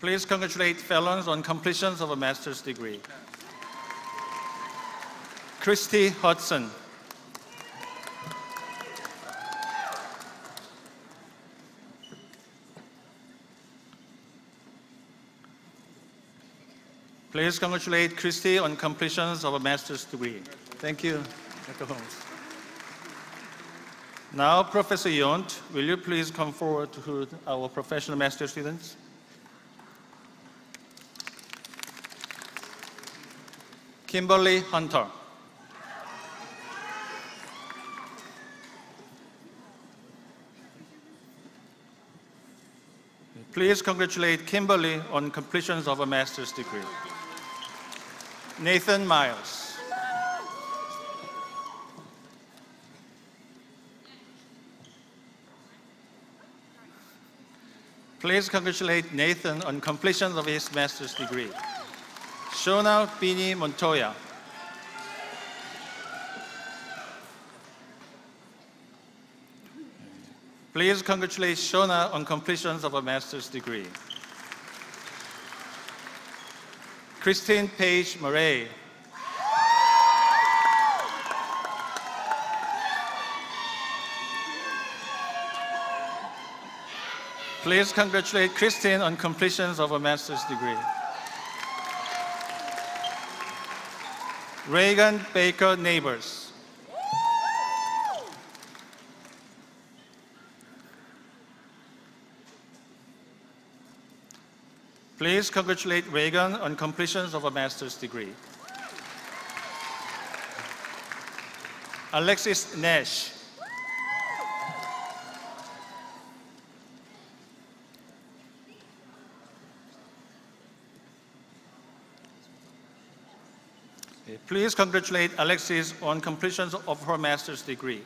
Please congratulate fellows on completion of a master's degree. Christy Hudson. Please congratulate Christy on completion of a master's degree. Thank you, Dr. Holmes. Now, Professor Yount, will you please come forward to our professional master students? Kimberly Hunter. Please congratulate Kimberly on completion of a master's degree. Nathan Miles. Please congratulate Nathan on completion of his master's degree. Shona Bini Montoya. Please congratulate Shona on completion of a master's degree. Christine Page Murray. Please congratulate Christine on completion of a master's degree. Reagan Baker Neighbors. Please congratulate Reagan on completion of a master's degree. Alexis Nash. Eh, please congratulate Alexis on completion of her master's degree.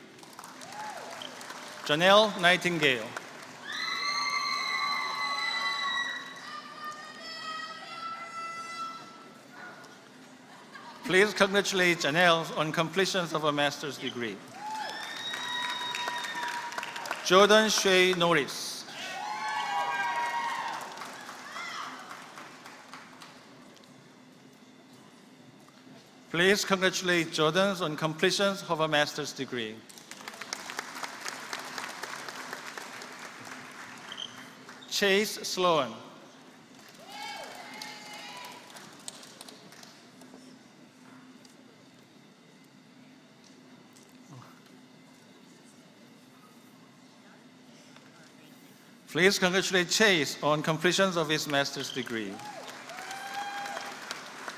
Janelle Nightingale. Please congratulate Janelle on completion of a master's degree. Jordan Shay Norris. Please congratulate Jordan on completion of a master's degree. Chase Sloan. Please congratulate Chase on completion of his master's degree.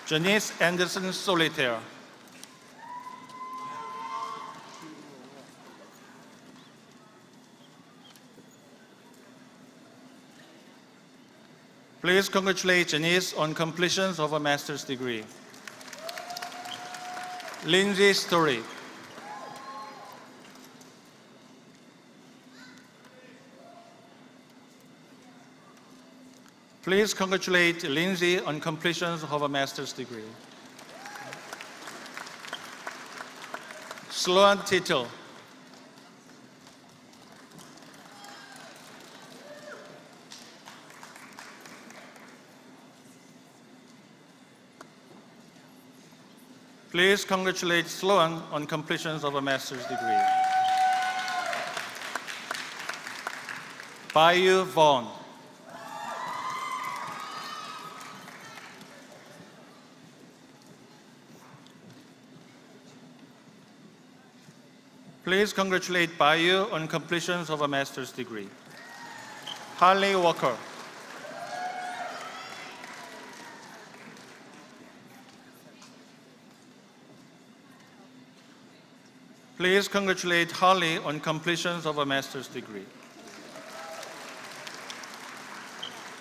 Janice Anderson Solitaire. Please congratulate Janice on completion of a master's degree. Lindsay Story. Please congratulate Lindsay on completion of a master's degree. Sloan Tito. Please congratulate Sloan on completion of a master's degree. Bayou Vaughn. Please congratulate Bayou on completion of a master's degree. Harley Walker. Please congratulate Harley on completion of a master's degree.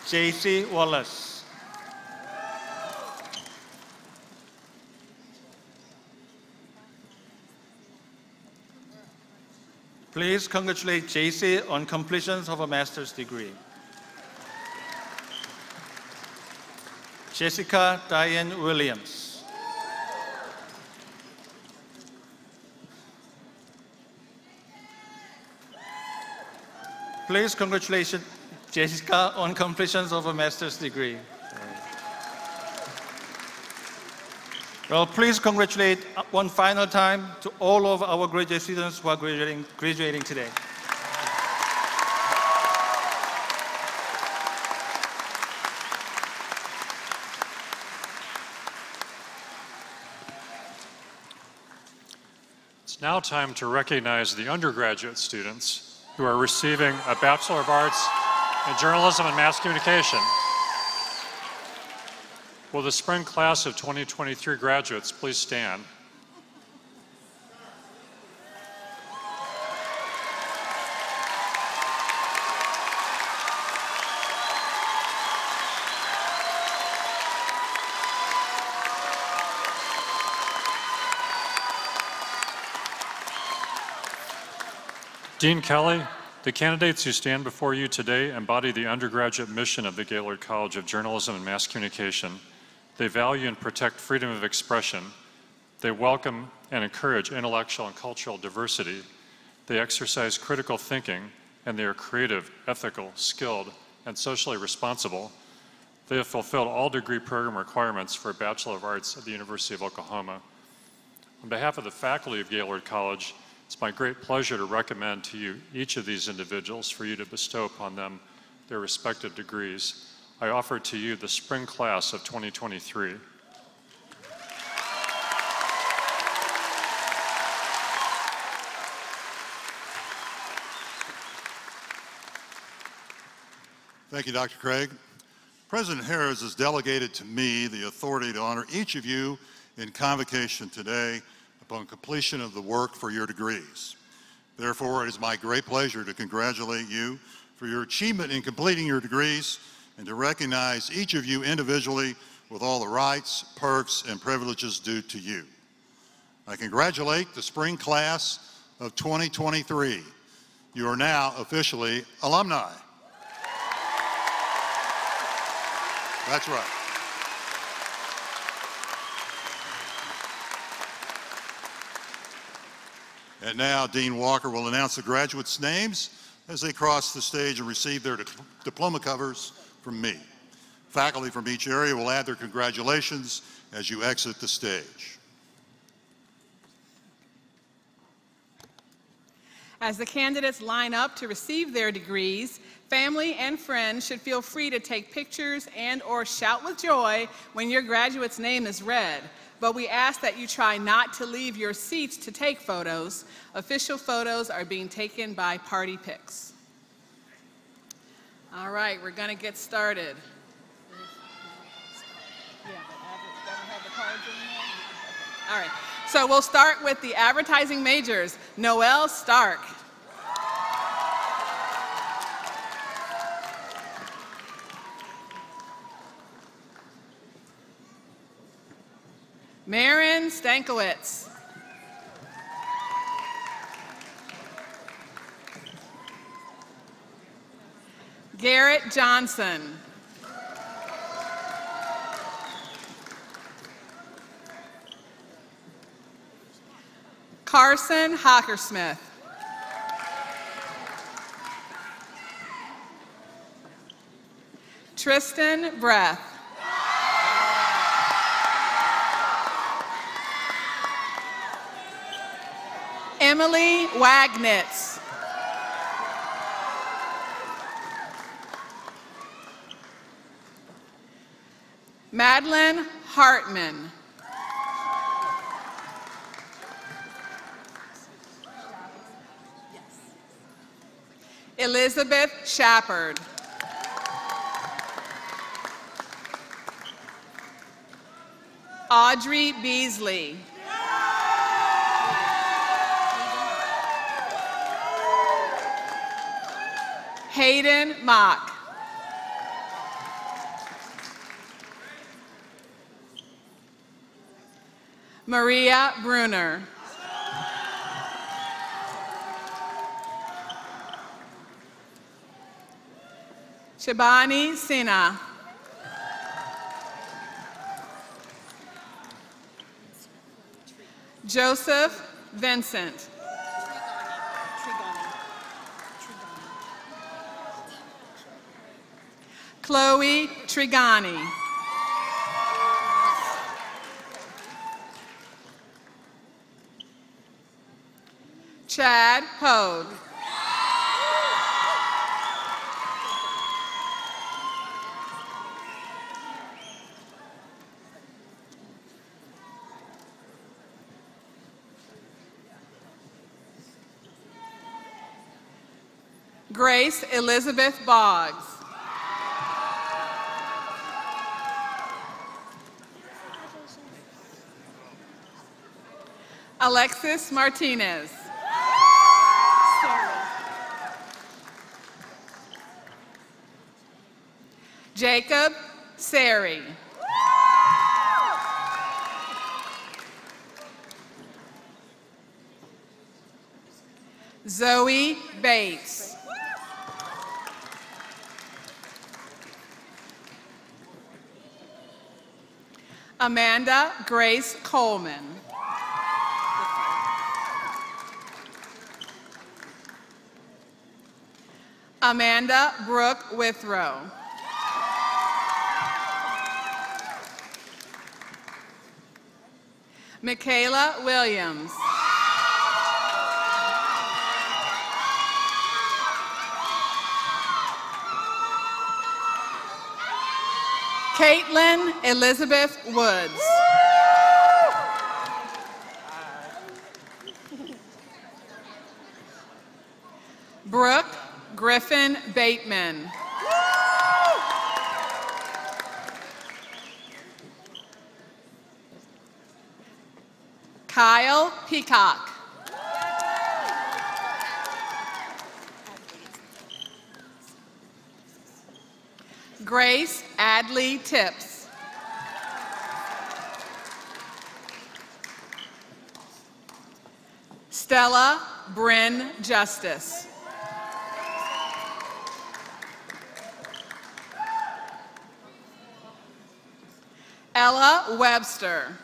JC Wallace. Please congratulate JC on completion of a master's degree. Jessica Diane Williams. Please congratulate Jessica on completion of a master's degree. Well, please congratulate one final time to all of our graduate students who are graduating, graduating today.
It's now time to recognize the undergraduate students who are receiving a Bachelor of Arts in Journalism and Mass Communication. Will the spring class of 2023 graduates please stand? Dean Kelly, the candidates who stand before you today embody the undergraduate mission of the Gaylord College of Journalism and Mass Communication. They value and protect freedom of expression. They welcome and encourage intellectual and cultural diversity. They exercise critical thinking, and they are creative, ethical, skilled, and socially responsible. They have fulfilled all degree program requirements for a Bachelor of Arts at the University of Oklahoma. On behalf of the faculty of Gaylord College, it's my great pleasure to recommend to you each of these individuals for you to bestow upon them their respective degrees. I offer to you the spring class of 2023.
Thank you, Dr. Craig. President Harroz has delegated to me the authority to honor each of you in convocation today upon completion of the work for your degrees. Therefore, it is my great pleasure to congratulate you for your achievement in completing your degrees and to recognize each of you individually with all the rights, perks, and privileges due to you. I congratulate the spring class of 2023. You are now officially alumni. That's right. And now Dean Walker will announce the graduates' names as they cross the stage and receive their diploma covers from me. Faculty from each area will add their congratulations as you exit the stage.
As the candidates line up to receive their degrees, family and friends should feel free to take pictures and or shout with joy when your graduate's name is read. But we ask that you try not to leave your seats to take photos. Official photos are being taken by Party Pics. All right, we're going to get started. All right. So we'll start with the advertising majors. Noel Stark. Marin Stankiewicz. Garrett Johnson. Carson Hockersmith. Tristan Breath. Emily Wagnitz. Madeline Hartman. Elizabeth Shepard. Audrey Beasley. Hayden Mock. Maria Bruner. Shabani Sinha. Joseph Vincent. Chloe Trigani. Chad Hogue. Grace Elizabeth Boggs. Alexis Martinez. Jacob Sari. Zoe Bates. Amanda Grace Coleman. Amanda Brooke Withrow. Michaela Williams. Caitlin Elizabeth Woods. Brooke Griffin Bateman. Kyle Peacock. Grace Adley Tips. Stella Bryn Justice. Ella Webster.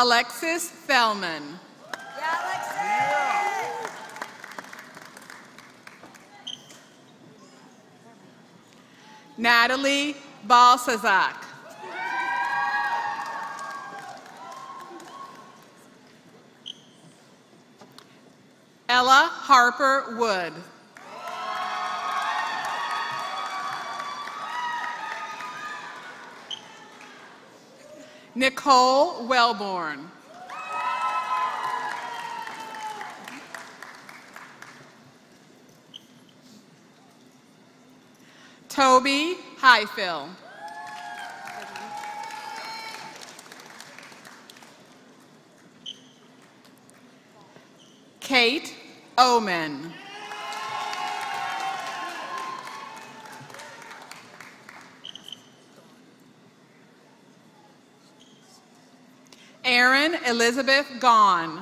Alexis Fellman. Natalie Balsazak. Ella Harper Wood. Nicole Wellborn. Toby Highfill. Kate Omen. Elizabeth Gahn.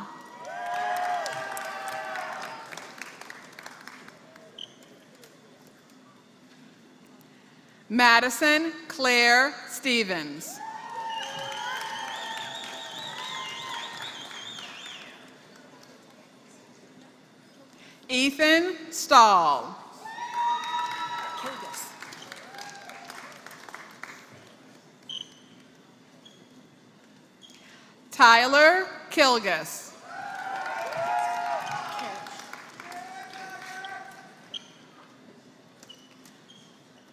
Madison Claire Stevens. Ethan Stahl. Tyler Kilgus.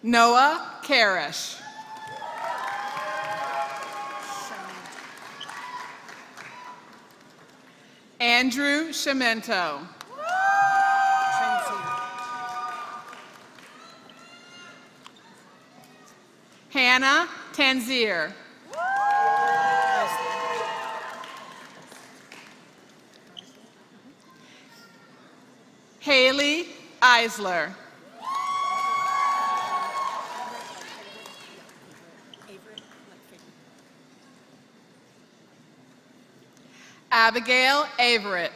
Noah Karish. Andrew Shimento. Hannah Tanzir. Haley Eisler. Abigail Averett.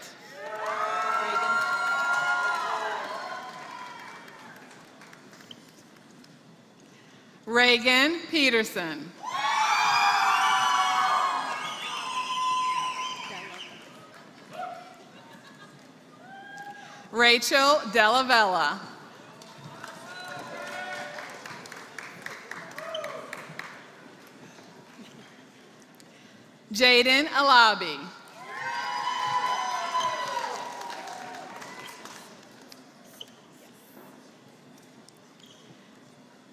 Reagan Peterson. Rachel Della Vella. Jaden Alabi.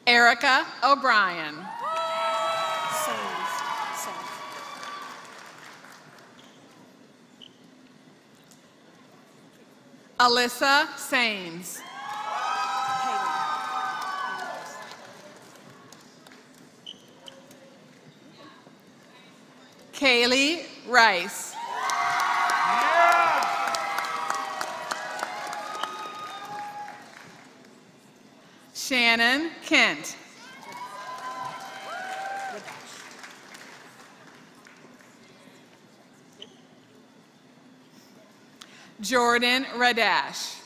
Erica O'Brien. Alyssa Sains. Kaylee Rice. Shannon Kent. Jordan Radash.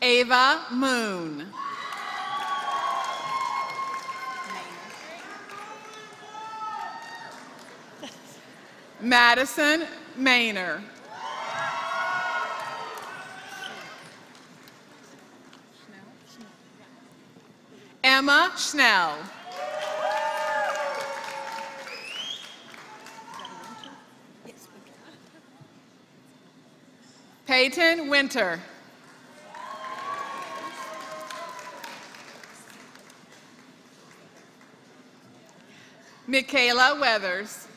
Ava Moon. Madison Maynor. Emma Schnell. Peyton Winter. Michaela Weathers.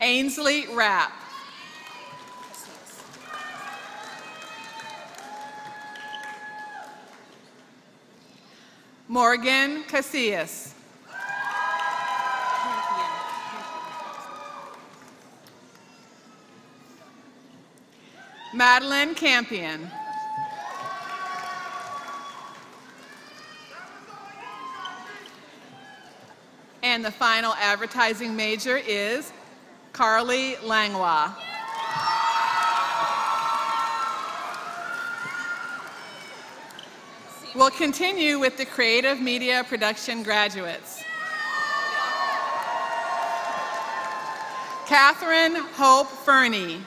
Ainsley Rapp. Morgan Casillas. Madeline Campion. And the final advertising major is Carly Langlois. We'll continue with the creative media production graduates. Catherine Hope Fernie.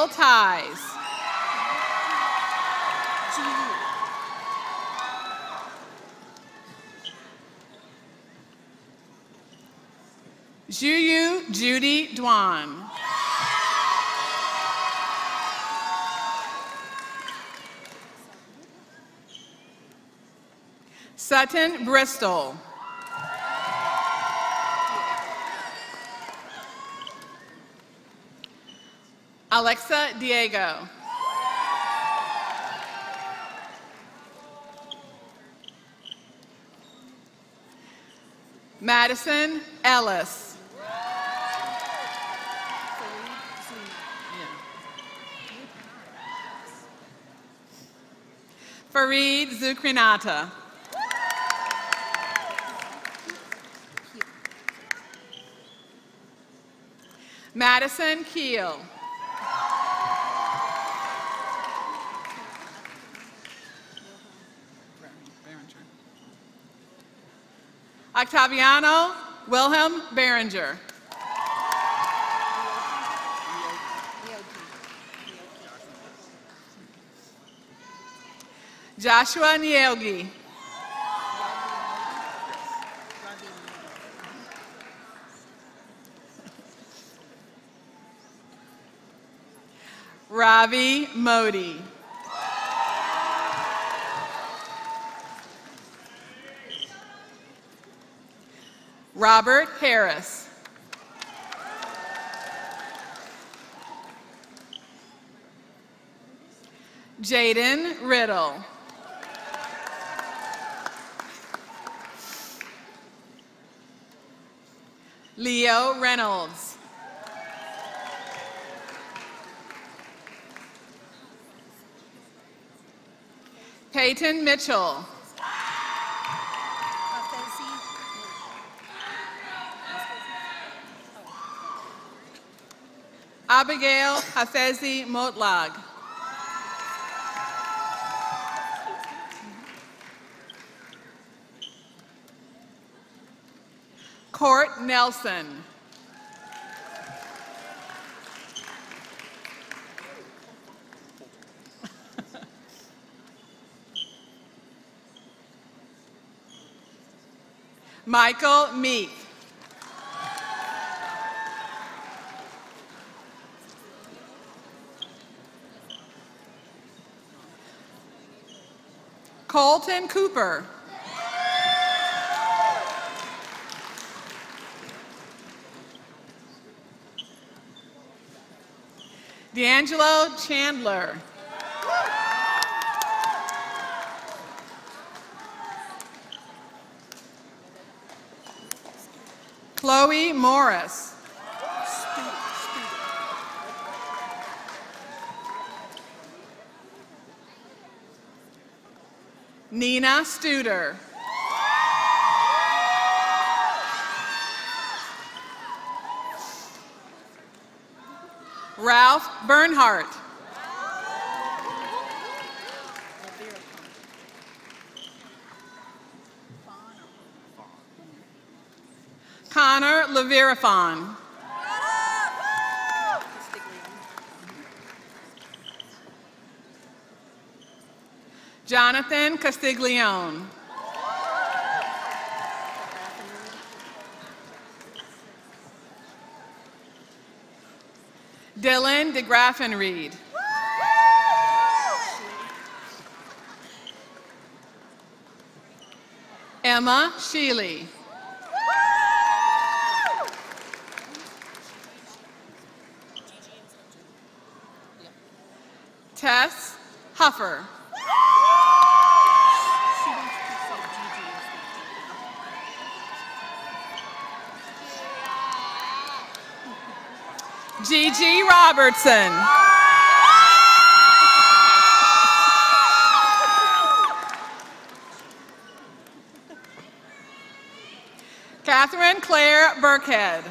Jail Ties. Juyu Judy Dwan. Sutton Bristol. Alexa Diego. Madison Ellis. Farid Zukrinata. Madison Keel. Octaviano Wilhelm Berenger. Joshua Nielgi. Ravi Modi. Robert Harris. Jaden Riddle. Leo Reynolds. Peyton Mitchell. Abigail Hafezi Motlag. Court Nelson. Michael Meek. Colton Cooper. D'Angelo Chandler. Chloe Morris. Nina Studer. Ralph Bernhardt. Connor Levirafon. Jonathan Castiglione. Dylan DeGraffenreed. Emma Sheely. Robertson. Catherine Claire Burkhead.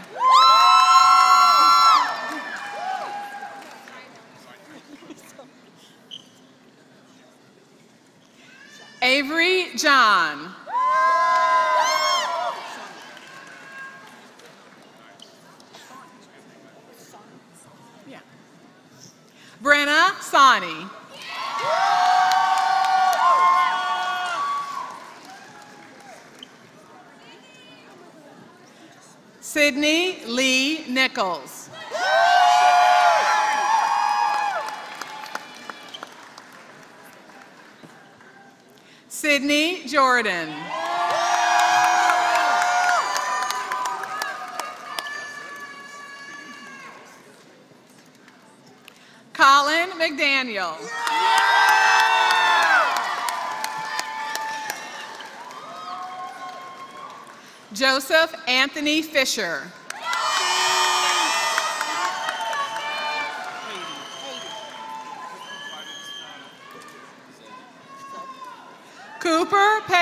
Avery John. Yeah. Brenna Sani. Sydney Lee Nichols. Sydney Jordan. Colin McDaniel. Joseph Anthony Fisher.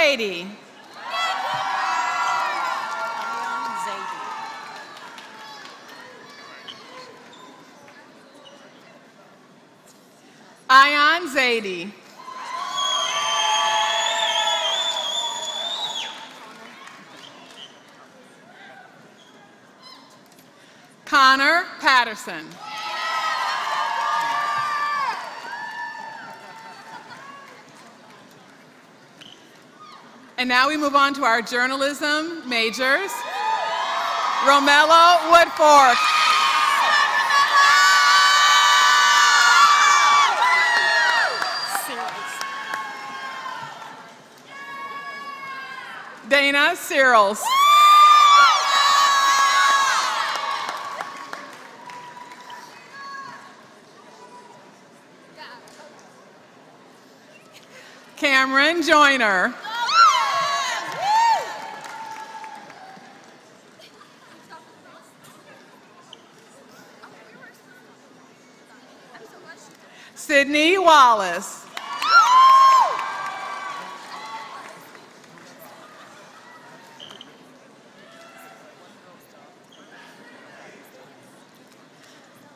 Patey. Ion Zadie. Connor Patterson. And now we move on to our journalism majors. Romello Woodfork. Dana Searles. Cameron Joyner. Sydney Wallace.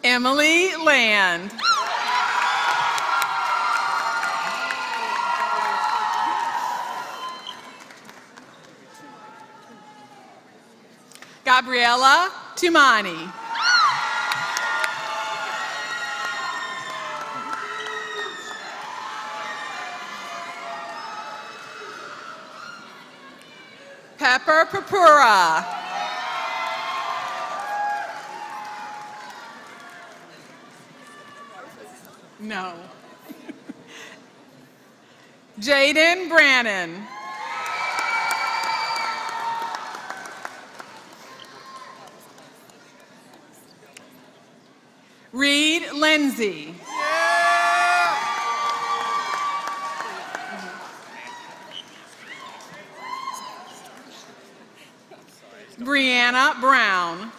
Emily Land. Gabriella Tumani. Pepper Papura. No. *laughs* Jaden Brannon. Reed Lindsay. Brianna Brown.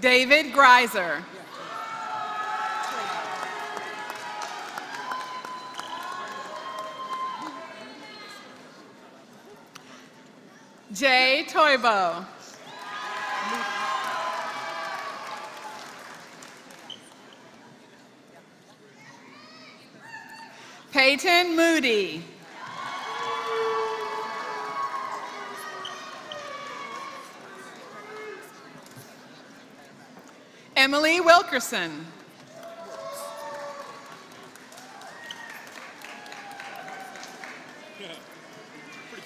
David Greiser. Jay Toivo. Peyton Moody. Emily Wilkerson.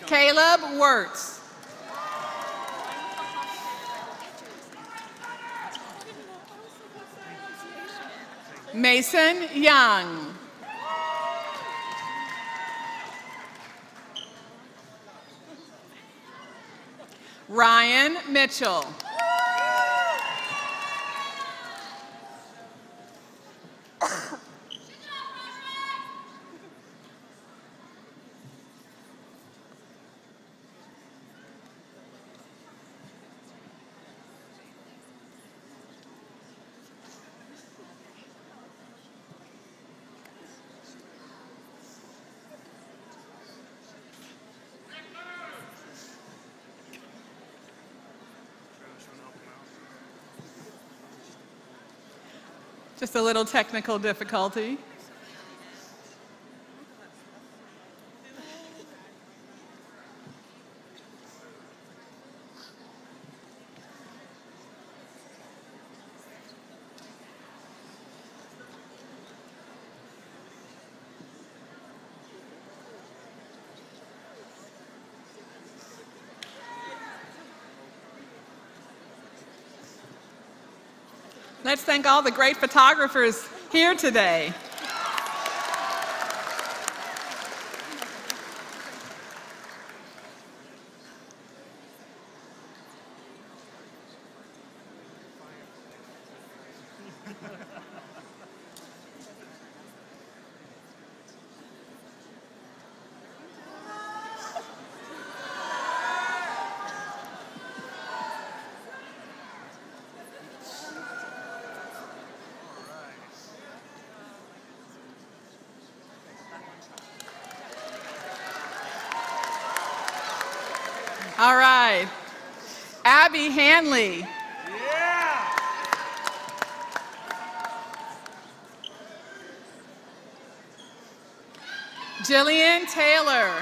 Caleb Wirtz. Mason Young. Ryan Mitchell. Just a little technical difficulty. Let's thank all the great photographers here today. All right. Abby Hanley. Jillian Taylor.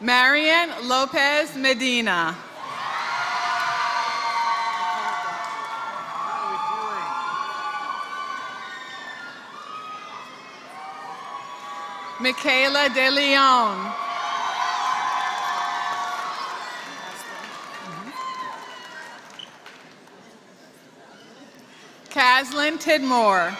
Marian Lopez Medina. Michaela De Leon. Kaslin Tidmore.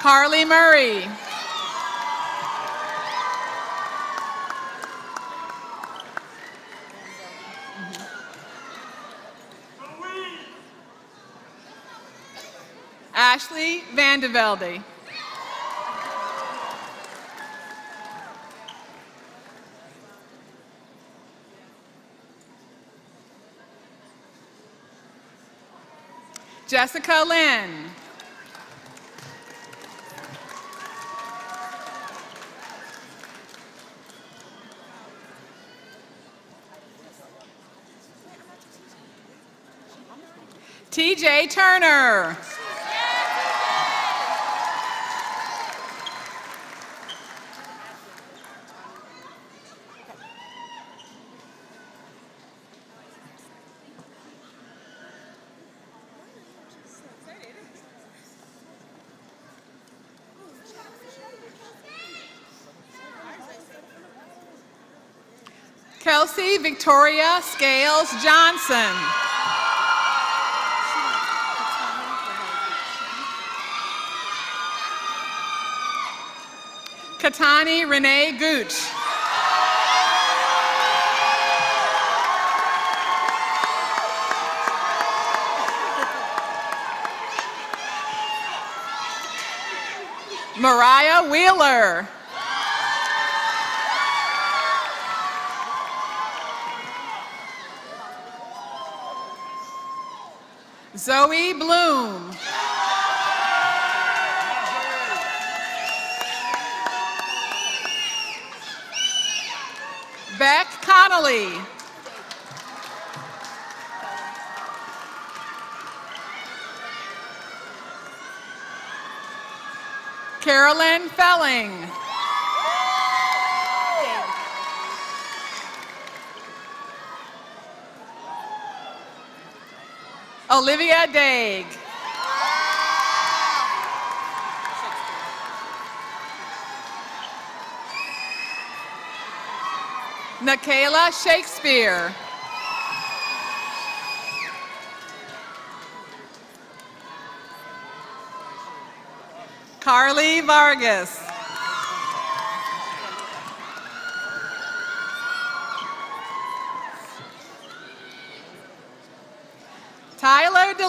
Carly Murray. Vandevelde. Jessica Lynn. TJ Turner. Victoria Scales Johnson. Katani Renee Gooch. Mariah Wheeler. Zoe Bloom. Beck Connolly. Carolyn Felling. Olivia Daig. Nikayla Shakespeare. Carly Vargas.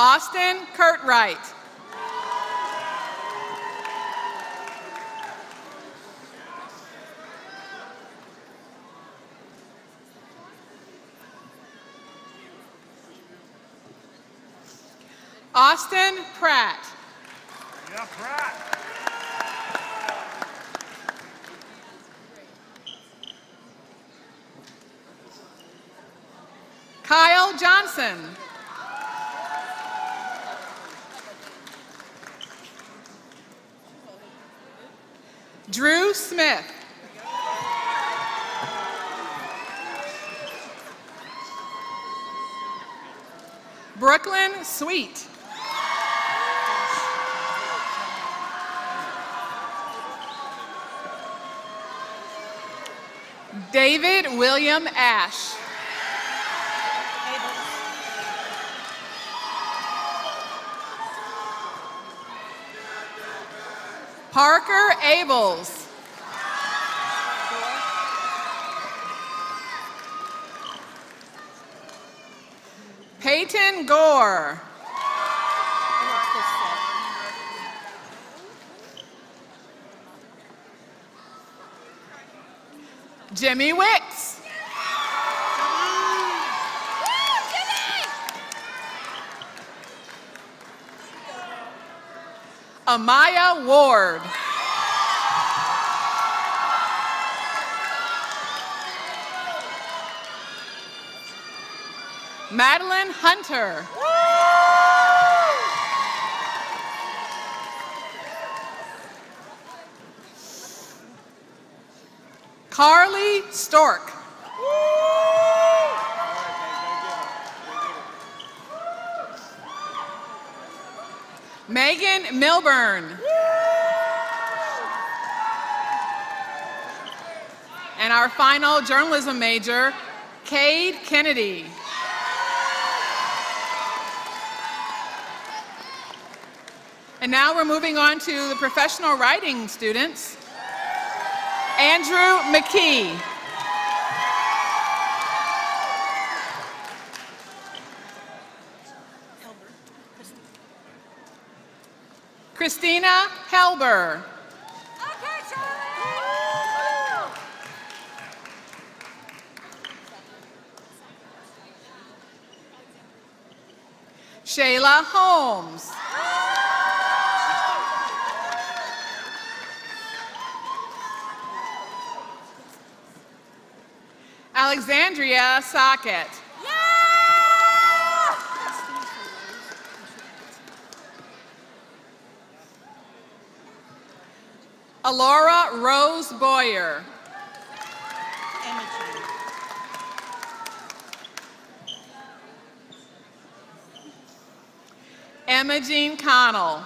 Austin Kurtwright. Austin Pratt.
Yeah, Pratt.
Kyle Johnson. Drew Smith. Brooklyn Sweet. David William Ash. Parker Abels. Peyton Gore. Jimmy Wicks. Amaya Ward. Madeline Hunter. Carly Stork. Megan Milburn. And our final journalism major, Cade Kennedy. And now we're moving on to the professional writing students. Andrew McKee. Shayla Holmes. Alexandria Socket. Alora Rose Boyer. Emma Jean Connell.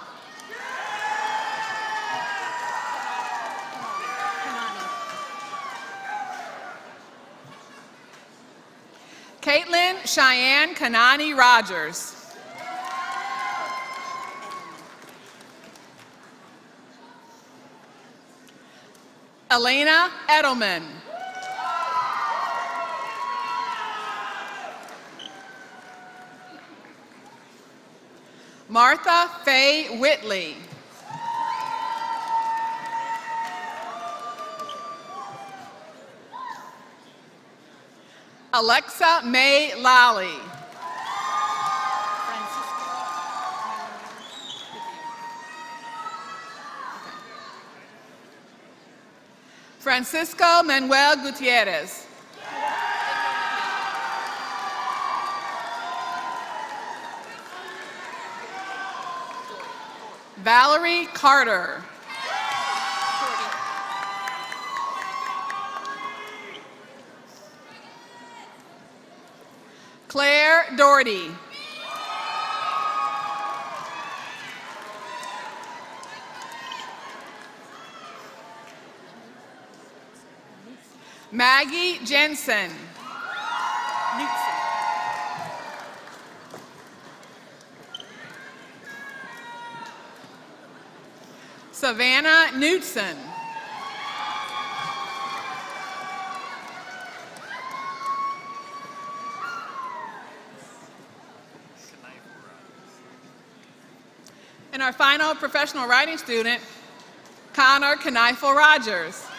Caitlin Cheyenne Kanani Rogers. Elena Edelman. Martha Faye Whitley. Alexa May Lally. Francisco Manuel Gutierrez. Valerie Carter. Claire Doherty. Maggie Jensen. Savannah Knutson. And our final professional writing student, Connor Kneifel Rogers.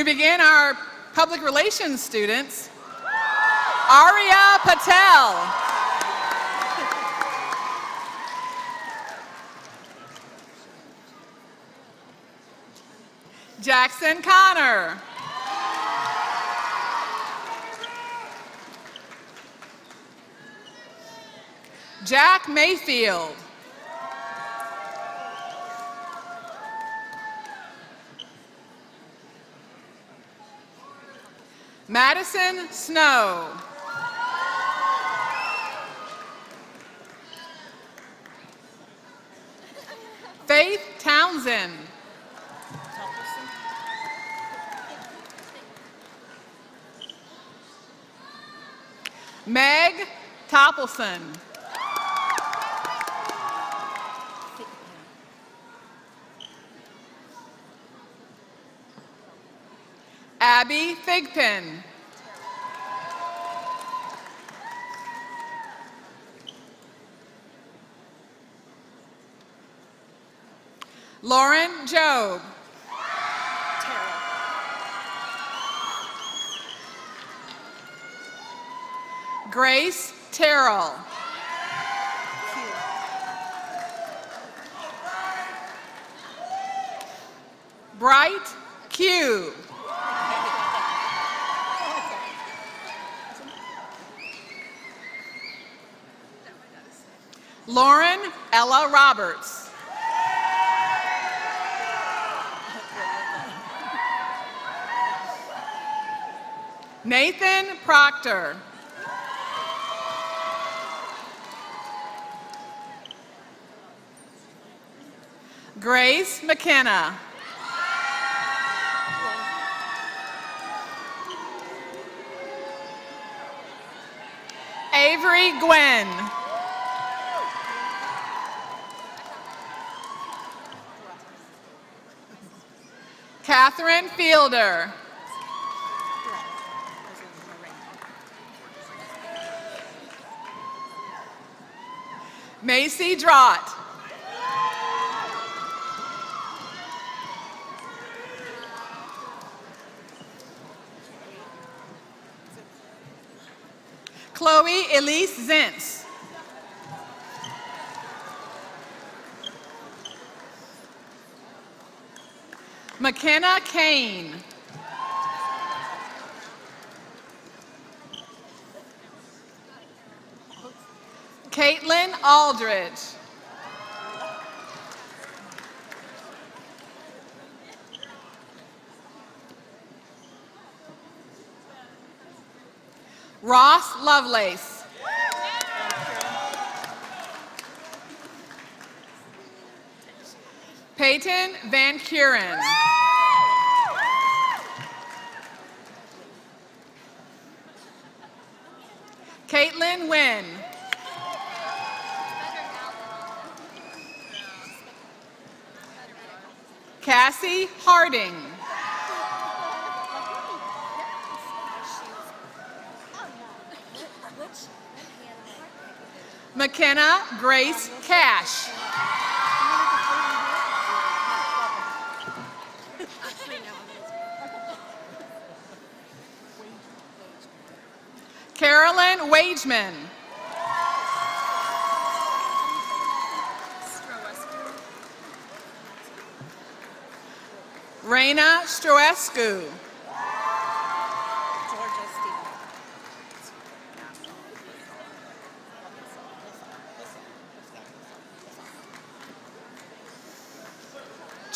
We begin our public relations students. Arya Patel. Jackson Connor. Jack Mayfield. Madison Snow. Faith Townsend. Meg Toppelson. Abby Thigpen. Lauren Job. Grace Terrell. Bright Q. Lauren Ella Roberts. Nathan Proctor. Grace McKenna. Avery Gwen. Catherine Fielder. Macy Drott. Chloe Elise Zentz. McKenna Kane. Caitlin Aldridge. Ross Lovelace. Peyton Van Kuren. Caitlin Wynn. Cassie Harding. McKenna Grace Cash. Carolyn Wageman. Raina Stroescu.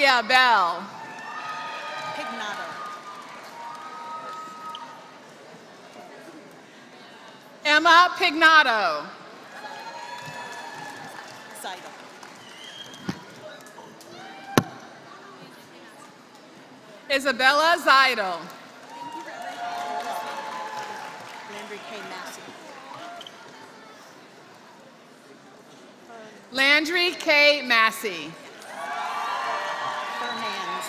Claudia Bell.
Pignato.
Emma Pignato.
Seidel.
Isabella Zeidel.
Landry K. Massey.
Landry K. Massey.
Fernandes.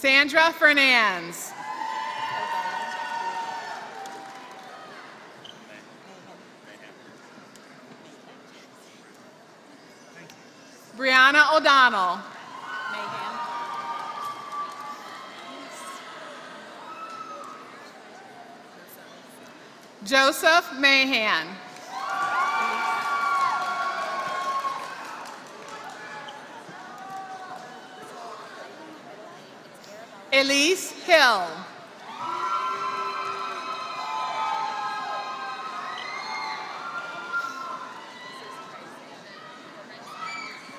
Sandra Fernandes. Brianna O'Donnell. Joseph Mahan. Elise Hill.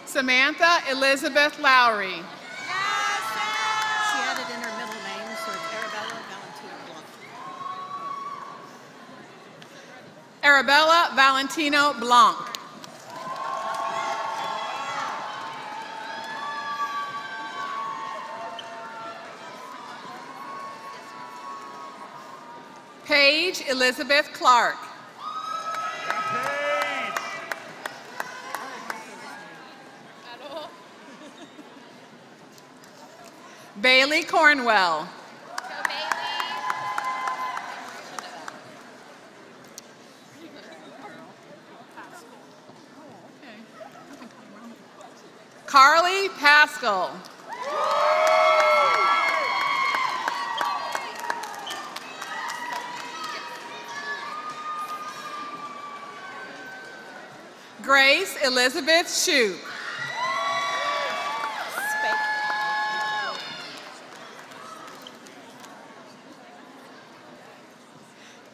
Samantha Elizabeth Lowry.
She added in her middle name, so it's Arabella Valentina Blunt.
Arabella Valentino Blanc. Paige Elizabeth Clark. Bailey Cornwell. Carly Pascal. Grace Elizabeth Shoup.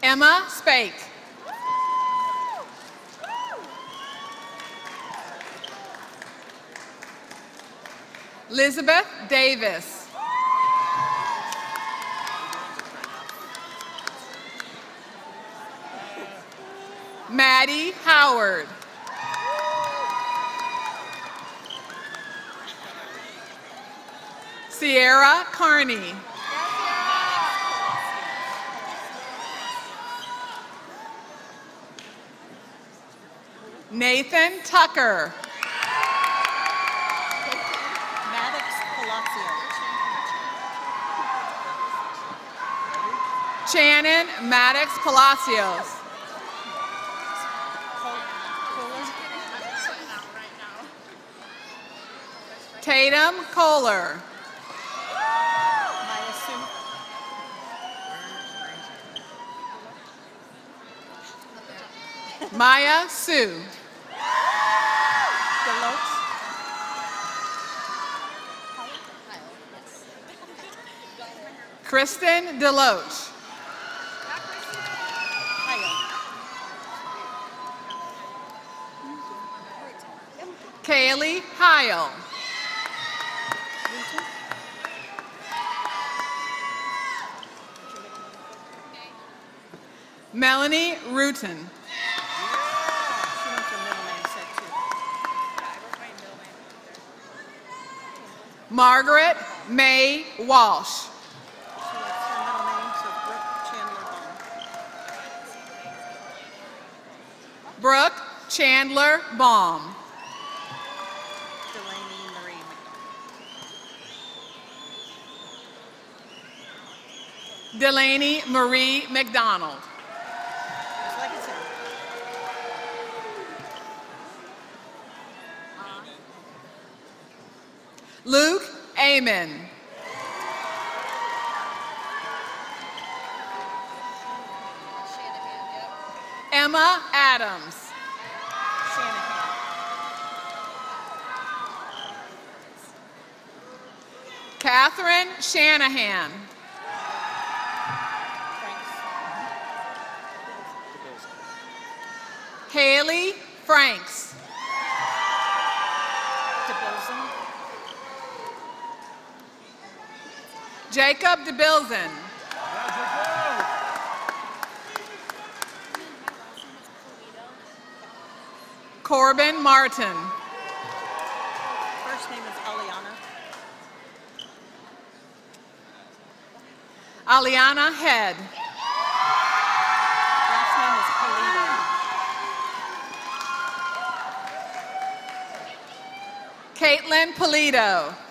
Emma Spake. Elizabeth Davis. Sierra Carney. Nathan Tucker.
Maddox.
Shannon Maddox Palacios. Tatum Kohler.
Maya Sue.
Kristen Deloach. Kaylee Heil. Melanie Rutan.
She wants her middle name said too.
Margaret May Walsh.
Brooke Chandler
Baum.
Delaney Marie McDonald.
Luke Amen. Emma Adams. Catherine Shanahan. Haley Franks. Jacob DeBilzen. Corbin Martin.
First name is Aliana.
Aliana Head.
Last name is Polito.
Caitlin Polito.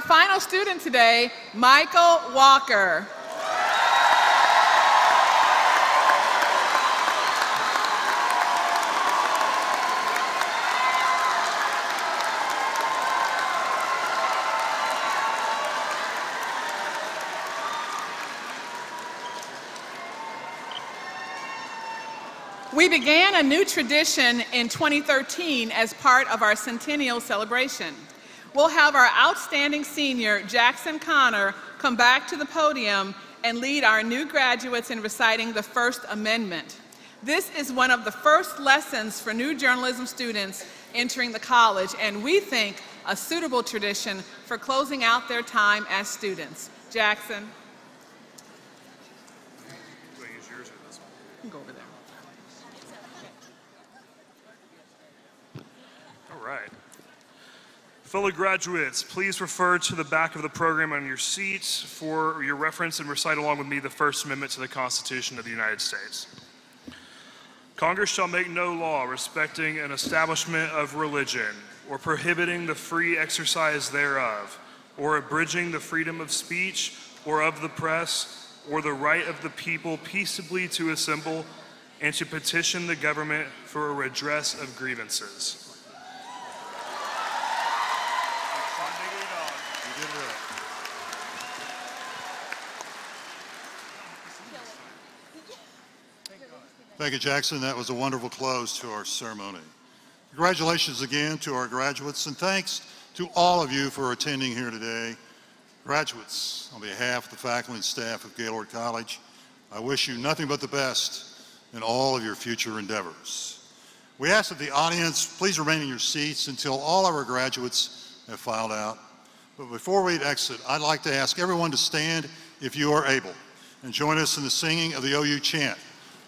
Our final student today, Michael Walker. We began a new tradition in 2013 as part of our centennial celebration. We'll have our outstanding senior, Jackson Connor, come back to the podium and lead our new graduates in reciting the First Amendment. This is one of the first lessons for new journalism students entering the college, and we think a suitable tradition for closing out their time as students. Jackson.
Do I use yours or this one?
You can go over there.
All right. Fellow graduates, please refer to the back of the program on your seats for your reference and recite along with me the First Amendment to the Constitution of the United States. Congress shall make no law respecting an establishment of religion or prohibiting the free exercise thereof or abridging the freedom of speech or of the press or the right of the people peaceably to assemble and to petition the government for a redress of grievances.
You did well. Thank you, Jackson. That was a wonderful close to our ceremony. Congratulations again to our graduates, and thanks to all of you for attending here today. Graduates, on behalf of the faculty and staff of Gaylord College, I wish you nothing but the best in all of your future endeavors. We ask that the audience please remain in your seats until all our graduates have filed out. But before we exit, I'd like to ask everyone to stand if you are able and join us in the singing of the OU chant,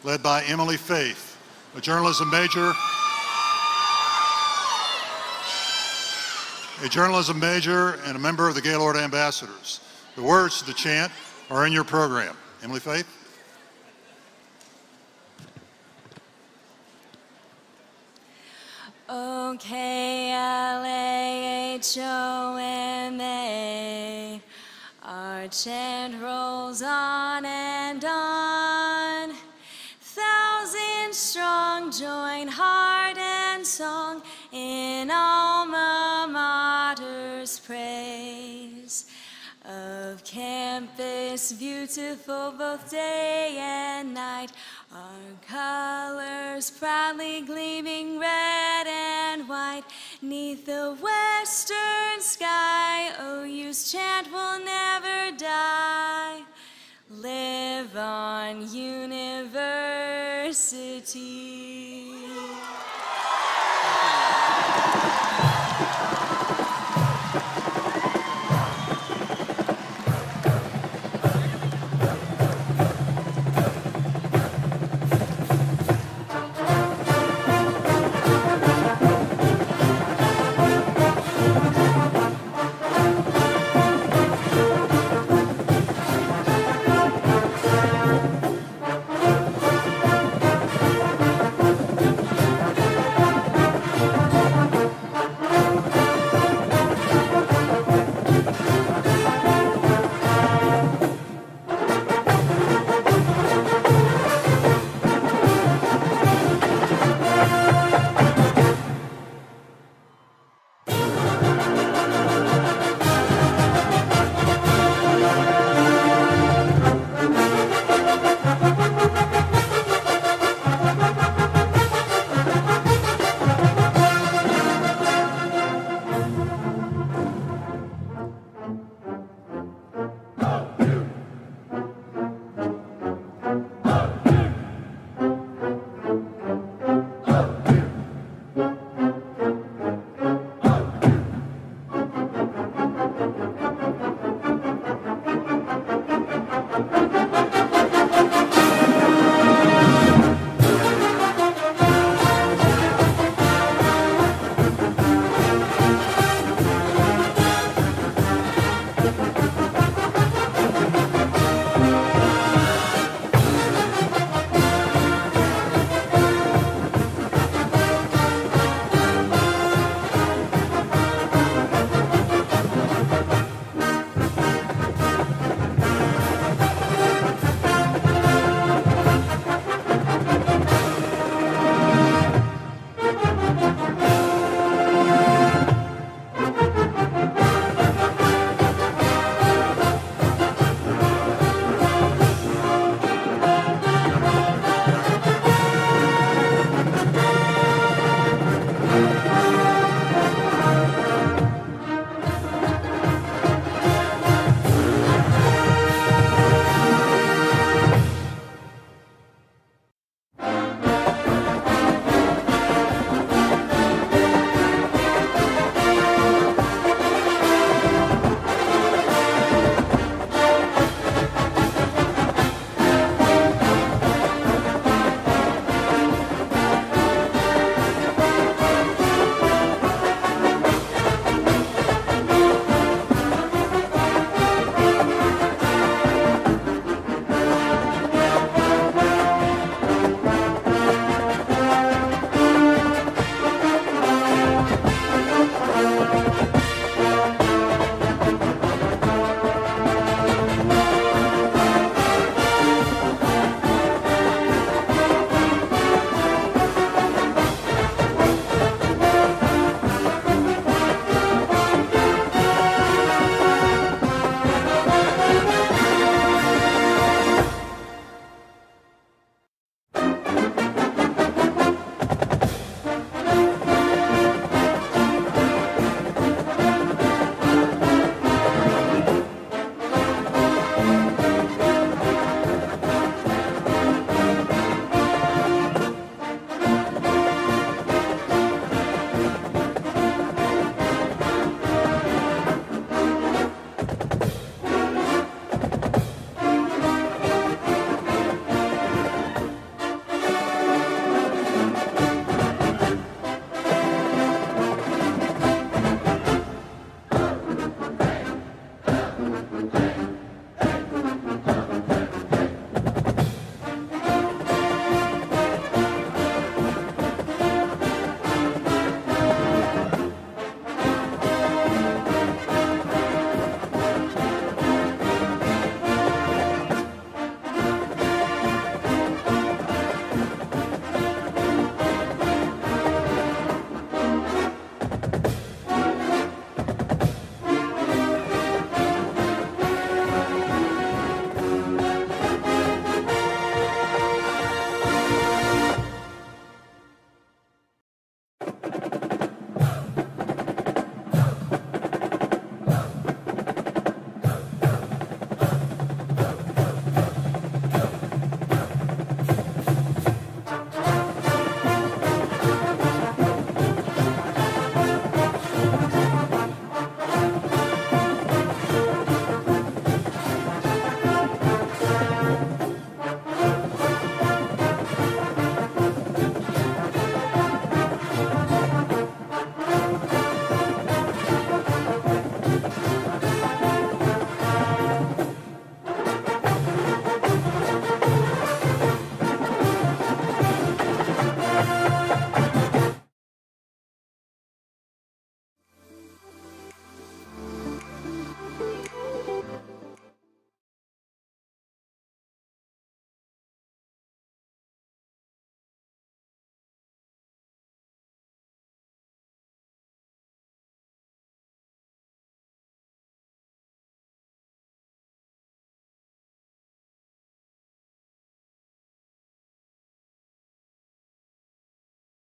led by Emily Faith, a journalism major, a journalism major and a member of the Gaylord Ambassadors. The words to the chant are in your program. Emily Faith?
O K L A H O M A. Our chant rolls on and on. Join heart and song in alma mater's praise. Of campus beautiful both day and night, our colors proudly gleaming red and white. Neath the western sky, oh, OU's chant will never die. Live on, City.